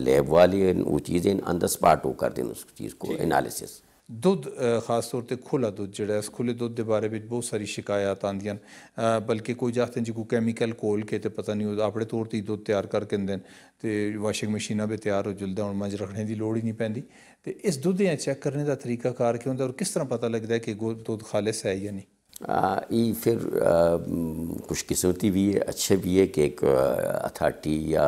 लैब वाले वो चीज़ें ऑन द स्पॉट वो कर दें उस चीज़ को एनालिसिस ਦੁੱਧ ਖਾਸ ਤੌਰ ਤੇ ਖੁੱਲਾ ਦੁੱਧ ਜਿਹੜਾ ਇਸ ਖੁੱਲੇ ਦੁੱਧ ਦੇ ਬਾਰੇ ਵਿੱਚ ਬਹੁਤ ਸਾਰੀ ਸ਼ਿਕਾਇਤ ਆਉਂਦੀਆਂ ਬਲਕਿ ਕੋਈ ਜਾਖਤੇ ਜੀ ਕੋਈ ਕੈਮੀਕਲ ਕੋਲ ਕੇ ਤੇ ਪਤਾ ਨਹੀਂ ਉਹ ਆਪਣੇ ਤੌਰ ਤੇ ਦੁੱਧ ਤਿਆਰ ਕਰਕੇ ਦਿੰਦੇ ਤੇ ਵਾਸ਼ਿੰਗ ਮਸ਼ੀਨਾਂ 'ਤੇ ਤਿਆਰ ਹੋ ਜੁਲਦਾ ਹੁਣ ਮੱਝ ਰੱਖਣੇ ਦੀ ਲੋੜ ਹੀ ਨਹੀਂ ਪੈਂਦੀ ਤੇ ਇਸ ਦੁੱਧ ਦੇ ਚੈੱਕ ਕਰਨੇ ਦਾ ਤਰੀਕਾ ਕਾਰ ਕੀ ਹੁੰਦਾ ਔਰ ਕਿਸ ਤਰ੍ਹਾਂ ਪਤਾ ਲੱਗਦਾ ਹੈ ਕਿ ਦੁੱਧ ਖਾਲਿਸ ਹੈ ਜਾਂ ਨਹੀਂ ये फिर खुशकिस्मती भी है अच्छे भी है कि एक अथॉरिटी या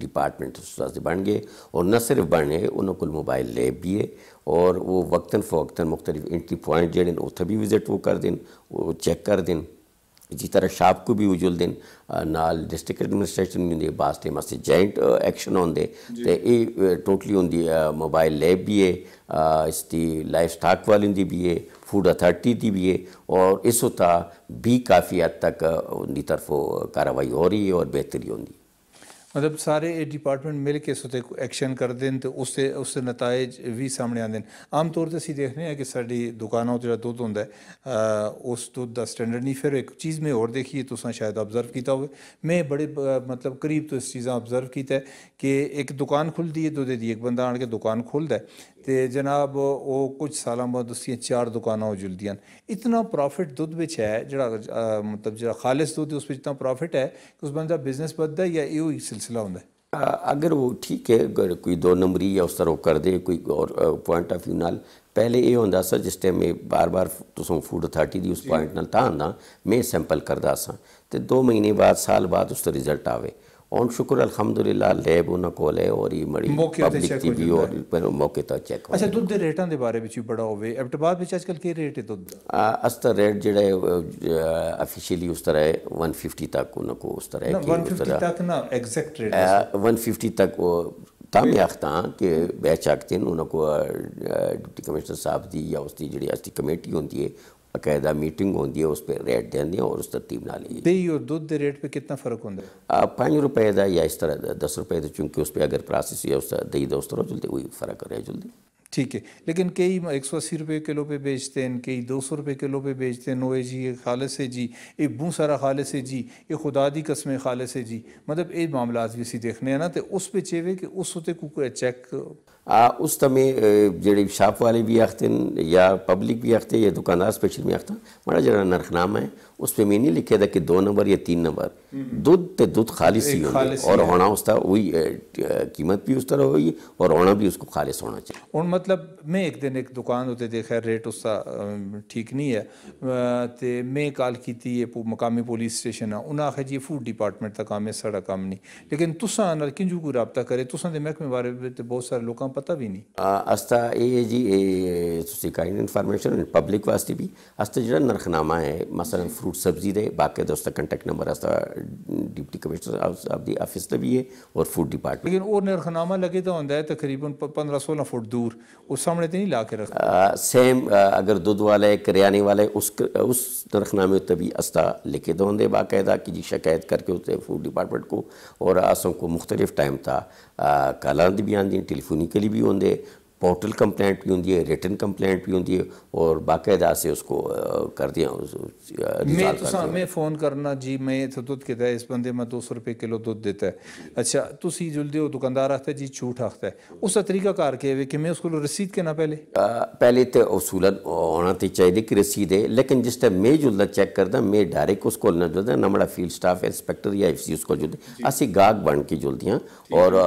डिपार्टमेंट से बन गए। और न सिर्फ़ बने उन्होंने मोबाइल लैब भी है और वो वक्ता फ़वक्ता मुख्तलिफ़ एंट्री पॉइंट जड़े उत्थे भी विज़िट वो कर दें वो चेक कर दें। इसी तरह शाप को भी उजुल दिन नाल डिस्ट्रिक्ट एडमिनिस्ट्रेशन भी होंगे बास टाइम अस जॉइंट एक्शन होंगे तो ये टोटली होंगी मोबाइल लैब भी है इसकी लाइफ स्टाक वाली भी है फ़ूड अथॉरिटी की भी है और इस होता भी काफ़ी हद तक उनकी तरफों कार्रवाई हो रही है और बेहतरी होंगी। मतलब सारे डिपार्टमेंट मिल के उस एक्शन करते हैं तो उससे उस नतज भी सामने आते हैं। आम तौर पर असं देखने हैं कि साड़ी दुकानों जो दुध होंगे उस दुध का स्टैंडर्ड नहीं। फिर एक चीज़ में और देखिए तो शायद ऑबजर्व किया हो मैं बड़े मतलब करीब तो इस चीज़ा ऑबजर्व किया कि एक दुकान खुलती है, दुधे की एक बंदा आन के दुकान खोलता है। तो जनाब वो कुछ साल बाद उसकी चार दुकाना हो जुलदियाँ इतना प्रॉफिट दुध बिच है जरा मतलब जो खालिस दुध उस इतना प्रॉफिट है कि उस बंदा बिज़नेस बदता है या यो सिलसिला होंगे अगर वो ठीक है अगर कोई दो नंबरी या उस तरह कर दे कोई और पॉइंट ऑफ़ व्यू नाल। पहले ये होंगे सर जिस टाइम में बार बार तुम फ़ूड अथॉरिटी की उस पॉइंट नाल था आंदा मैं सैंपल करता सा। तो महीने बाद साल बाद उसका रिज़ल्ट आवे। ऑन शुक्र अल्हम्दुलिल्लाह लैब उन्हें कोल है और ये मड़ी पब्लिक दी भी और मौके तक चेक अच्छा दूध दे रेटां बारे विच बड़ा होवे। एबटबाद विच आजकल के रेट है दूध दा असता रेट जेड़ा है ऑफिशियली उस तरह है 150 तक उन्हें को उस तरह है एग्जैक्ट रेट है। 150 तक वो याख्ता कि बेच आखते हैं उन्होंने डिप्टी कमिश्नर साहब की या उसकी जी अस्थी कमेटी होंगी है अकायदा मीटिंग होती है उस पर रेट देंगे और उस तरतीब ना लीजिए दही और दूध के रेट पे कितना फ़र्क होंगे पाँच रुपए का या इस तरह दस रुपए का चूँकि उस पर अगर प्रोसेस या उस दही दस तरह जल्दी वही फ़र्क रहे जल्दी। ठीक है। लेकिन कई एक सौ अस्सी रुपये किलो पे बेचते हैं कई दो सौ रुपये किलो पे बेचते हैं। नोए जी ये खालिस है जी ये बू सारा खालिस है जी ये खुदा दी कस्में खालिस है जी। मतलब ये मामला भी असी देखने ना तो उस पर चेवे कि उस होते को चेक आ, उस तमें जड़े शाप वाले भी आखते या पब्लिक भी आखते या दुकानदार स्पेशल भी आखता बड़ा जरा नरखनामा है उसमें मैं नहीं लिखे था कि दो नंबर या तीन नंबर। दूध तो दूध खालिश ही होगी। और होना उसका वही कीमत भी उस तरह होगी और होना भी उसको खालिश होना चाहिए। और मतलब मैं एक दिन एक दुकान उत्ते देखा रेट उसका ठीक नहीं है। तो मैं कॉल की थी ये मकामी पुलिस स्टेशन है। उन्हें आखिर जी फ़ूड डिपार्टमेंट का काम है सड़क काम नहीं। लेकिन तुसा किंजू को रबता करे? तुसा के महकमे बारे में तो बहुत सारे लोगों पता भी नहीं। अस्ता ये जी इंफॉर्मेशन पब्लिक वास्ते भी। असा जो नरखनामा है मसलन फ्रूट फ्रूट सब्ज़ी दे बाकी दोस्त कंटेक्ट नंबर डिप्टी कमिश्नर दी ऑफ़िस से भी है और फ़ूड डिपार्टमेंट लेकिन और नरखनामा लगे तो होंगे तकरीबन पंद्रह सोलह फुट दूर उस सामने तो नहीं ला के रख सेम अगर दुध वाले करियाने वाले उस उस उस नरखनामे तभी अस्ता लिखे तो होंगे बाकायदा कि जी शिकायत करके होते फ़ूड डिपार्टमेंट को और असों को मुख्तलिफ़ टाइम था। कालान भी आंदी टेलीफोनिकली भी होंगे पोर्टल कंप्लेंट भी होती है रिटर्न कंप्लेंट भी होती है और बाकायदा से उसको कर दिया मैं तो मैं फ़ोन करना जी मैं तो दुध कहता है इस बंदे में दो सौ रुपये किलो दुध देता है। अच्छा तुम जुलते हो दुकानदार आखता है जी झूठ आखता है। उसका तरीका कार के कि मैं उसको रसीद के ना पहले? आ, पहले तो उसूलन होना तो चाहिए कि रसीद है लेकिन जिस टाइम मैं जुलदा चेक करता मैं डायरेक्ट उसको ना जुलता ना फ़ील्ड स्टाफ इंस्पेक्टर या एफ़ सी उसको जुलते असं गाहक बन के जुलते हैं और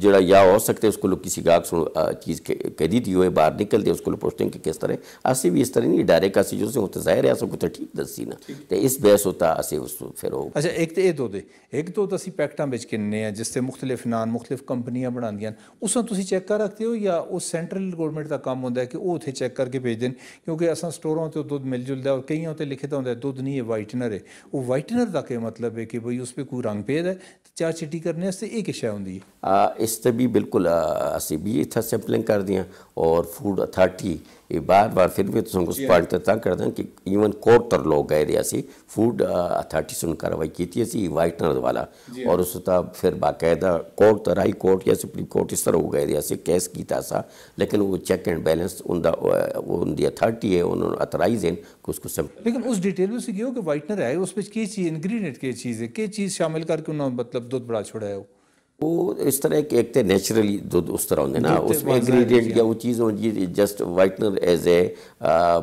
जरा या हो सकते उसको किसी गाहक चीज़ के कैदी थी हुए बाहर निकल निकलते उसको पोस्टिंग के किस तरह? असी भी इस तरह नहीं डायरेक्ट असी जो से होते ज़ाहिर है सबको कुछ तो ठीक दसी ना। तो इस बहस होता असी उस फिर हो अच्छा एक तो यह दो दे एक तो, तो असं पैकटा बेच किन्ने हैं जिससे मुख्तलिफ़ नान मुख्तलिफ़ कंपनियाँ बना बनादियाँ उस चेक कर रखते हो या उस सेंट्रल गोरमेंट का काम होंगे कि वह उ चेक करके भेज देन? क्योंकि असं स्टोरों से दुध मिल जुलता और कई उत्ते लिखे होंगे दुध नहीं है वाइटनर है। वो वाइटनर का क्या मतलब है कि भाई उस पर कोई रंग पेद है? चार चिट्टी करने से एक शह होंगी इस भी बिल्कुल असी भी इतना सैंपलिंग कर दिया और फ़ूड अथॉरिटी ये बार बार फिर भी तुम उस पार्टी तो हाँ। तंग करते हैं कि इवन कोर्ट तर लोग गए रहे रियासी फ़ूड अथॉरिटी uh, सुन कार्रवाई की थी ऐसी वाइटनर वाला। हाँ। और उस फिर बाकायदा कोर्ट तर हाई कोर्ट या सुप्रीम कोर्ट इस तरह हो गए रियासी केस की था सा लेकिन वो चेक एंड बैलेंस उन वो उन अथॉरिटी है उन्होंने अथराइज है उसको लेकिन उस डिटेल में से क्यों कि वाइटनर है उसमें क्या चीज़ इन्ग्रीडियंट क्या चीज़ है क्या चीज़ शामिल करके उन्होंने मतलब दूध बड़ा छोड़ा है वो इस तरह के एक तो नेचुरली दूध उस तरह होंगे ना। उसमें इंग्रेडिएंट या वो चीज़ हो जी जस्ट वाइटनर एज ए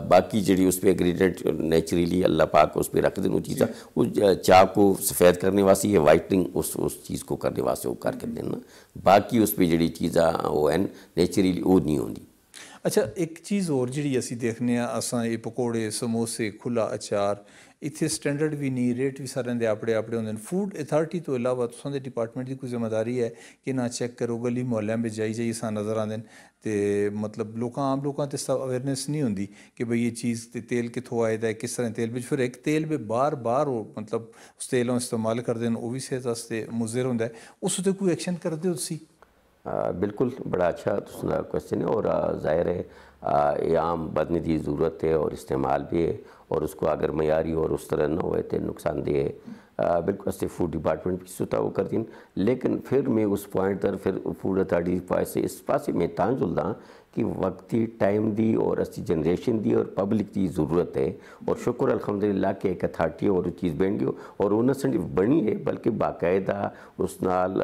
बाकी जी उस पर इंग्रेडिएंट नेचुरली अल्लाह पाक उस पर रख दें वो चीज़ उस चाह को सफ़ेद करने वास्ते या वाइटनिंग उस उस चीज़ को करने वास्ते वो करके हम्म। देना। बाकी उस पर जी चीज़ा वो है नेचुरली वो नहीं होंगी। अच्छा एक चीज़ और जी अस देखने असा ये पकौड़े समोसे खुला अचार ਇੱਥੇ ਸਟੈਂਡਰਡ ਵੀ ਨਹੀਂ ਰੇਟ ਵੀ ਸਾਰਿਆਂ ਦੇ ਆਪਣੇ ਆਪਣੇ ਹੁੰਦੇ ਨੇ ਫੂਡ ਅਥਾਰਟੀ ਤੋਂ ਇਲਾਵਾ ਤੁਸਾਂ ਦੇ ਡਿਪਾਰਟਮੈਂਟ ਦੀ ਕੋਈ ਜ਼ਿੰਮੇਵਾਰੀ ਹੈ ਕਿ ਨਾ ਚੈੱਕ ਕਰੋ ਗਲੀ ਮੁਹੱਲਿਆਂ ਵਿੱਚ ਜਾਈ ਜਾਈ ਸਾਂ ਨਜ਼ਰ ਆਉਂਦੇ ਨੇ ਤੇ ਮਤਲਬ ਲੋਕਾਂ ਆਮ ਲੋਕਾਂ ਤੇ ਸਭ ਅਵੇਅਰਨੈਸ ਨਹੀਂ ਹੁੰਦੀ ਕਿ ਭਈ ਇਹ ਚੀਜ਼ ਤੇ ਤੇਲ ਕਿੱਥੋਂ ਆਇਆ ਹੈ ਕਿਸ ਤਰ੍ਹਾਂ ਤੇਲ ਵਿੱਚ ਫਿਰ ਇੱਕ ਤੇਲ ਵੀ ਬਾਰ ਬਾਰ ਉਹ ਮਤਲਬ ਉਸ ਤੇਲ ਨੂੰ ਇਸਤੇਮਾਲ ਕਰਦੇ ਨੇ ਉਹ ਵੀ ਸਿਹਤ ਵਾਸਤੇ ਮੁਜ਼ਰ ਹੁੰਦਾ ਹੈ ਉਸ ਉਤੇ ਕੋਈ ਐਕਸ਼ਨ ਕਰਦੇ ਹੋ ਤੁਸੀਂ बिल्कुल बड़ा अच्छा क्वेश्चन है और ज़ाहिर है ये आम बदने की ज़रूरत है और इस्तेमाल भी है और उसको अगर मैारी और उस तरह ना हो तो नुकसानदेह है बिल्कुल असि फ़ूड डिपार्टमेंट की सुता वो कर दी लेकिन फिर मैं उस पॉइंट तर फिर फ़ूड अथॉरिटी पास इस पास मैं तां जुलदा कि वक्ती टाइम दी और असी जनरेशन दी और पब्लिक की ज़रूरत है। और शुक्र अल्हम्दुलिल्लाह के एक अथॉरिटी और चीज़ बन गई। और उन्हें सिर्फ़ बनी है बल्कि बाकायदा उस नाल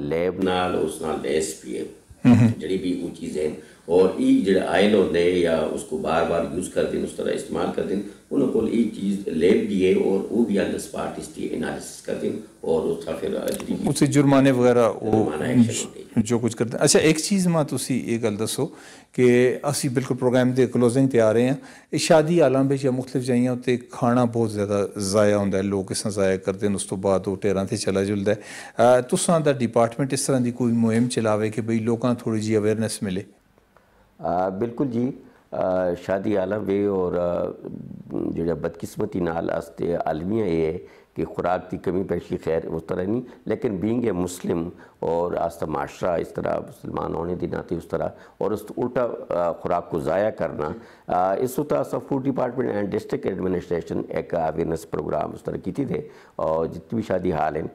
लैब नाल उस नाल एस पी एम जड़ी भी वो चीज़ है। और ये जो आयल होते हैं या उसको बार बार यूज़ कर दें उस तरह इस्तेमाल कर दें उन्होंने को ये चीज़ लैब भी है और वो भी ऑन द स्पॉट इसकी एनालिसिस कर दें और उसका फिर ਉਸੇ ਜੁਰਮਾਨੇ ਵਗੈਰਾ ਉਹ ਜੋ ਕੁਝ ਕਰਦੇ ਅੱਛਾ ਇੱਕ ਚੀਜ਼ ਮਾ ਤੁਸੀਂ ਇਹ ਗੱਲ ਦੱਸੋ ਕਿ ਅਸੀਂ ਬਿਲਕੁਲ ਪ੍ਰੋਗਰਾਮ ਦੇ ਕਲੋਜ਼ਿੰਗ ਤੇ ਆ ਰਹੇ ਹਾਂ ਇਹ ਸ਼ਾਦੀ ਆਲਮ ਵਿੱਚ ਜਾਂ ਮੁxtਲਿਫ ਜਾਈਆਂ ਉੱਤੇ ਖਾਣਾ ਬਹੁਤ ਜ਼ਿਆਦਾ ਜ਼ਾਇਆ ਹੁੰਦਾ ਹੈ ਲੋਕ ਇਸ ਜ਼ਾਇਆ ਕਰਦੇ ਨੇ ਉਸ ਤੋਂ ਬਾਅਦ ਉਹ ਟੇਰਾਂ ਤੇ ਚਲਾ ਜੁਲਦਾ ਹੈ ਤੁਸਾਂ ਦਾ ਡਿਪਾਰਟਮੈਂਟ ਇਸ ਤਰ੍ਹਾਂ ਦੀ ਕੋਈ ਮੁਹਿੰਮ ਚਲਾਵੇ ਕਿ ਬਈ ਲੋਕਾਂ ਨੂੰ ਥੋੜੀ ਜੀ ਅਵੇਅਰਨੈਸ ਮਿਲੇ ਬਿਲਕੁਲ ਜੀ शादी आलम वे और जो बदकिस्मती नाल आस्ते आलमिया ये कि खुराक की कमी पेशी खैर उस तरह नहीं लेकिन बींग ए मुस्लिम और आस्था माशरा इस तरह मुसलमान होने के नाते उस तरह और उस उल्टा खुराक को ज़ाया करना इस उतना आस्था food department and district administration एक अवेयरनेस प्रोग्राम उस तरह की थे और जितनी भी शादी हाल हैं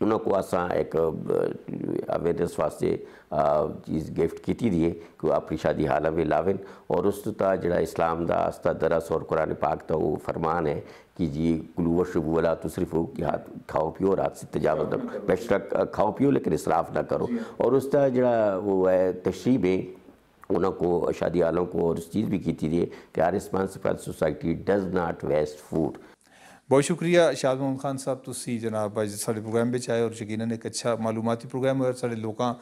उनको असा एक अवेयरनेस वास्ते चीज़ गिफ्ट की दी कि अपनी शादी हाल में लावन। और उस जड़ा इस्लाम का आस्था दरस और कुरान पाक का वो फरमान है कि जी कुलू वशरबू वाला तो सिर्फ़ कि हाथ खाओ पियो और हाथ से तजावत बेशक खाओ पियो लेकिन इसराफ ना करो। और उसका जड़ा वो है तशरीब है उनको शादी वालों को और उस चीज़ भी की थी कि are responsible society does not waste food ਬਹੁਤ ਸ਼ੁਕਰੀਆ ਸ਼ਾਦ ਮੁਹੰਮਦ ਖਾਨ ਸਾਹਿਬ ਤੁਸੀਂ ਜਨਾਬ ਅੱਜ ਸਾਡੇ ਪ੍ਰੋਗਰਾਮ ਵਿੱਚ ਆਏ ਔਰ ਯਕੀਨਨ ਇੱਕ ਅੱਛਾ ਮਾਲੂਮਾਤੀ ਪ੍ਰੋਗਰਾਮ ਹੋਇਆ ਸਾਡੇ ਲੋਕਾਂ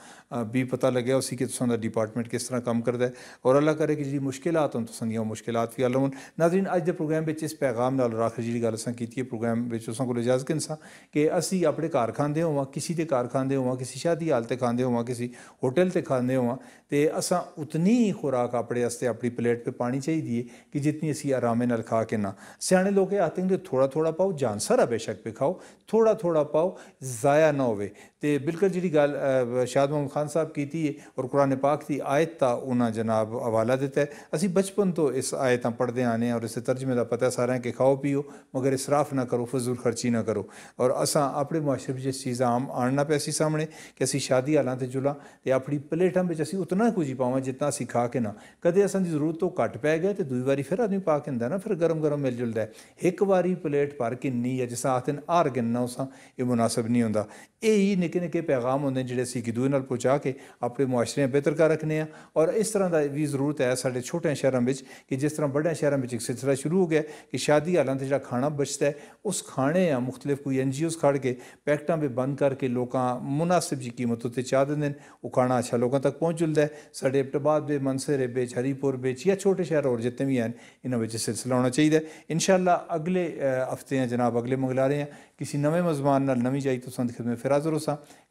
ਵੀ ਪਤਾ ਲੱਗਿਆ ਉਸੇ ਕਿ ਤੁਸਾਂ ਦਾ ਡਿਪਾਰਟਮੈਂਟ ਕਿਸ ਤਰ੍ਹਾਂ ਕੰਮ ਕਰਦਾ ਹੈ ਔਰ ਅੱਲਾਹ ਕਰੇ ਕਿ ਜਿਹੜੀ ਮੁਸ਼ਕਿਲਾਤ ਹਨ ਤੁਸਾਂ ਦੀਆਂ ਮੁਸ਼ਕਿਲਾਤ ਵੀ ਹੱਲ ਹੋਣ ਨਾਜ਼ਰੀਨ ਅੱਜ ਦੇ ਪ੍ਰੋਗਰਾਮ ਵਿੱਚ ਇਸ ਪੈਗਾਮ ਨਾਲ ਰੱਖ ਜਿਹੜੀ ਗੱਲ ਅਸਾਂ ਕੀਤੀ ਹੈ ਪ੍ਰੋਗਰਾਮ ਵਿੱਚ ਤੁਸਾਂ ਕੋਲ ਇਜਾਜ਼ਤ ਕਿਨਸਾ ਕਿ ਅਸੀਂ ਆਪਣੇ ਘਰ ਖਾਂਦੇ ਹੋਵਾਂ ਕਿਸੇ ਦੇ ਘਰ ਖਾਂਦੇ ਹੋਵਾਂ ਕਿਸੇ ਸ਼ਾਦੀ ਹਾਲ ਤੇ ਖਾਂਦੇ ਹੋਵਾਂ ਕਿਸੇ ਹੋਟਲ ਤੇ ਖਾਂਦੇ ਹੋਵਾਂ ਤੇ ਅਸਾਂ ਉਤਨੀ ਹੀ ਖੁਰਾਕ ਆਪਣੇ ਵਾਸਤੇ ਆਪਣੀ ਪਲੇਟ 'ਤੇ ਪਾਣੀ ਚਾਹੀਦੀ ਹੈ ਕਿ ਜਿੰਨੀ ਅਸੀਂ ਆਰਾਮੇ ਨਾਲ ਖਾ ਕੇ ਨਾ ਸਿਆਣੇ ਲੋਕ ਇਹ ਆਤੇ ਨੇ ਥੋੜਾ ਥੋੜਾ ਪਾਓ ਜਾਨ ਸਾਰਾ ਬੇਸ਼ੱਕ ਪੇ ਖਾਓ ਥੋੜਾ ਥੋੜਾ ਪਾਓ ਜ਼ਾਇਆ ਨਾ ਹੋਵੇ ਤੇ ਬਿਲਕੁਲ ਜਿਹੜੀ ਗੱਲ ਸ਼ਾਦ ਮੁਹੰਮਦ ਖਾਨ खान साहब की थी और कुरान पाक की आयत का उन्हें जनाब हवाला दिता है। असं बचपन तो इस आयत पढ़ते आने और इस तर्जमे का पता सारा कि खाओ पीओ मगर इसराफ ना करो, फजूल खर्ची ना करो। और असा अपने मुआशरे में इस चीज़ आम आना पे सामने कि असी शादी हालां से जुला तो अपनी प्लेटा में असं उतना कुछ ही पावे जितना असी खा के ना। कदे की ज़रूरत तो घट पै गया तो दूई बारी फिर आदमी पा के ना, फिर गर्म गर्म मिल जुलता है। एक बारी प्लेट भर कि नी है जिस आखते गिनना उसा ये मुनासिब नहीं होंगे यही निके निके पैगाम होंगे जे असं एक दूए पहुँचा के अपने मुआशरे बेहतर कर रखने आं और इस तरह का भी ज़रूरत है साढ़े छोटे शहरों में कि जिस तरह बड़े शहरों में एक सिलसिला शुरू हो गया कि शादी हालां जो खाना बचता है, उस खाने या मुख्तलिफ़ कोई एन जी ओज खड़ के पैकटा में बंद करके लोग मुनासिब जी कीमत उत्ते चाह देंगे वो खाना अच्छा लोगों तक पहुँच जुलता है। साढ़े अब्टाबाद बे, मनसर बिच हरीपुर बिच या छोटे शहर और जितने भी हैं इन्होंने सिलसिला होना चाहिए इन शाला अगले हफ़्ते हैं जनाब, अगले मंगला रहे हैं। किसी नवे मजमान नवी जाई तो संद खिदमत फिर हाजिर हो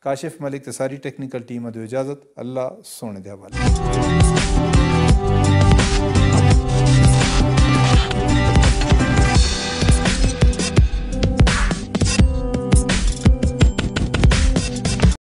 काशिफ मलिक तो सारी टेक्निकल टीम दो इजाज़त। अल्लाह सोने दे हवाले।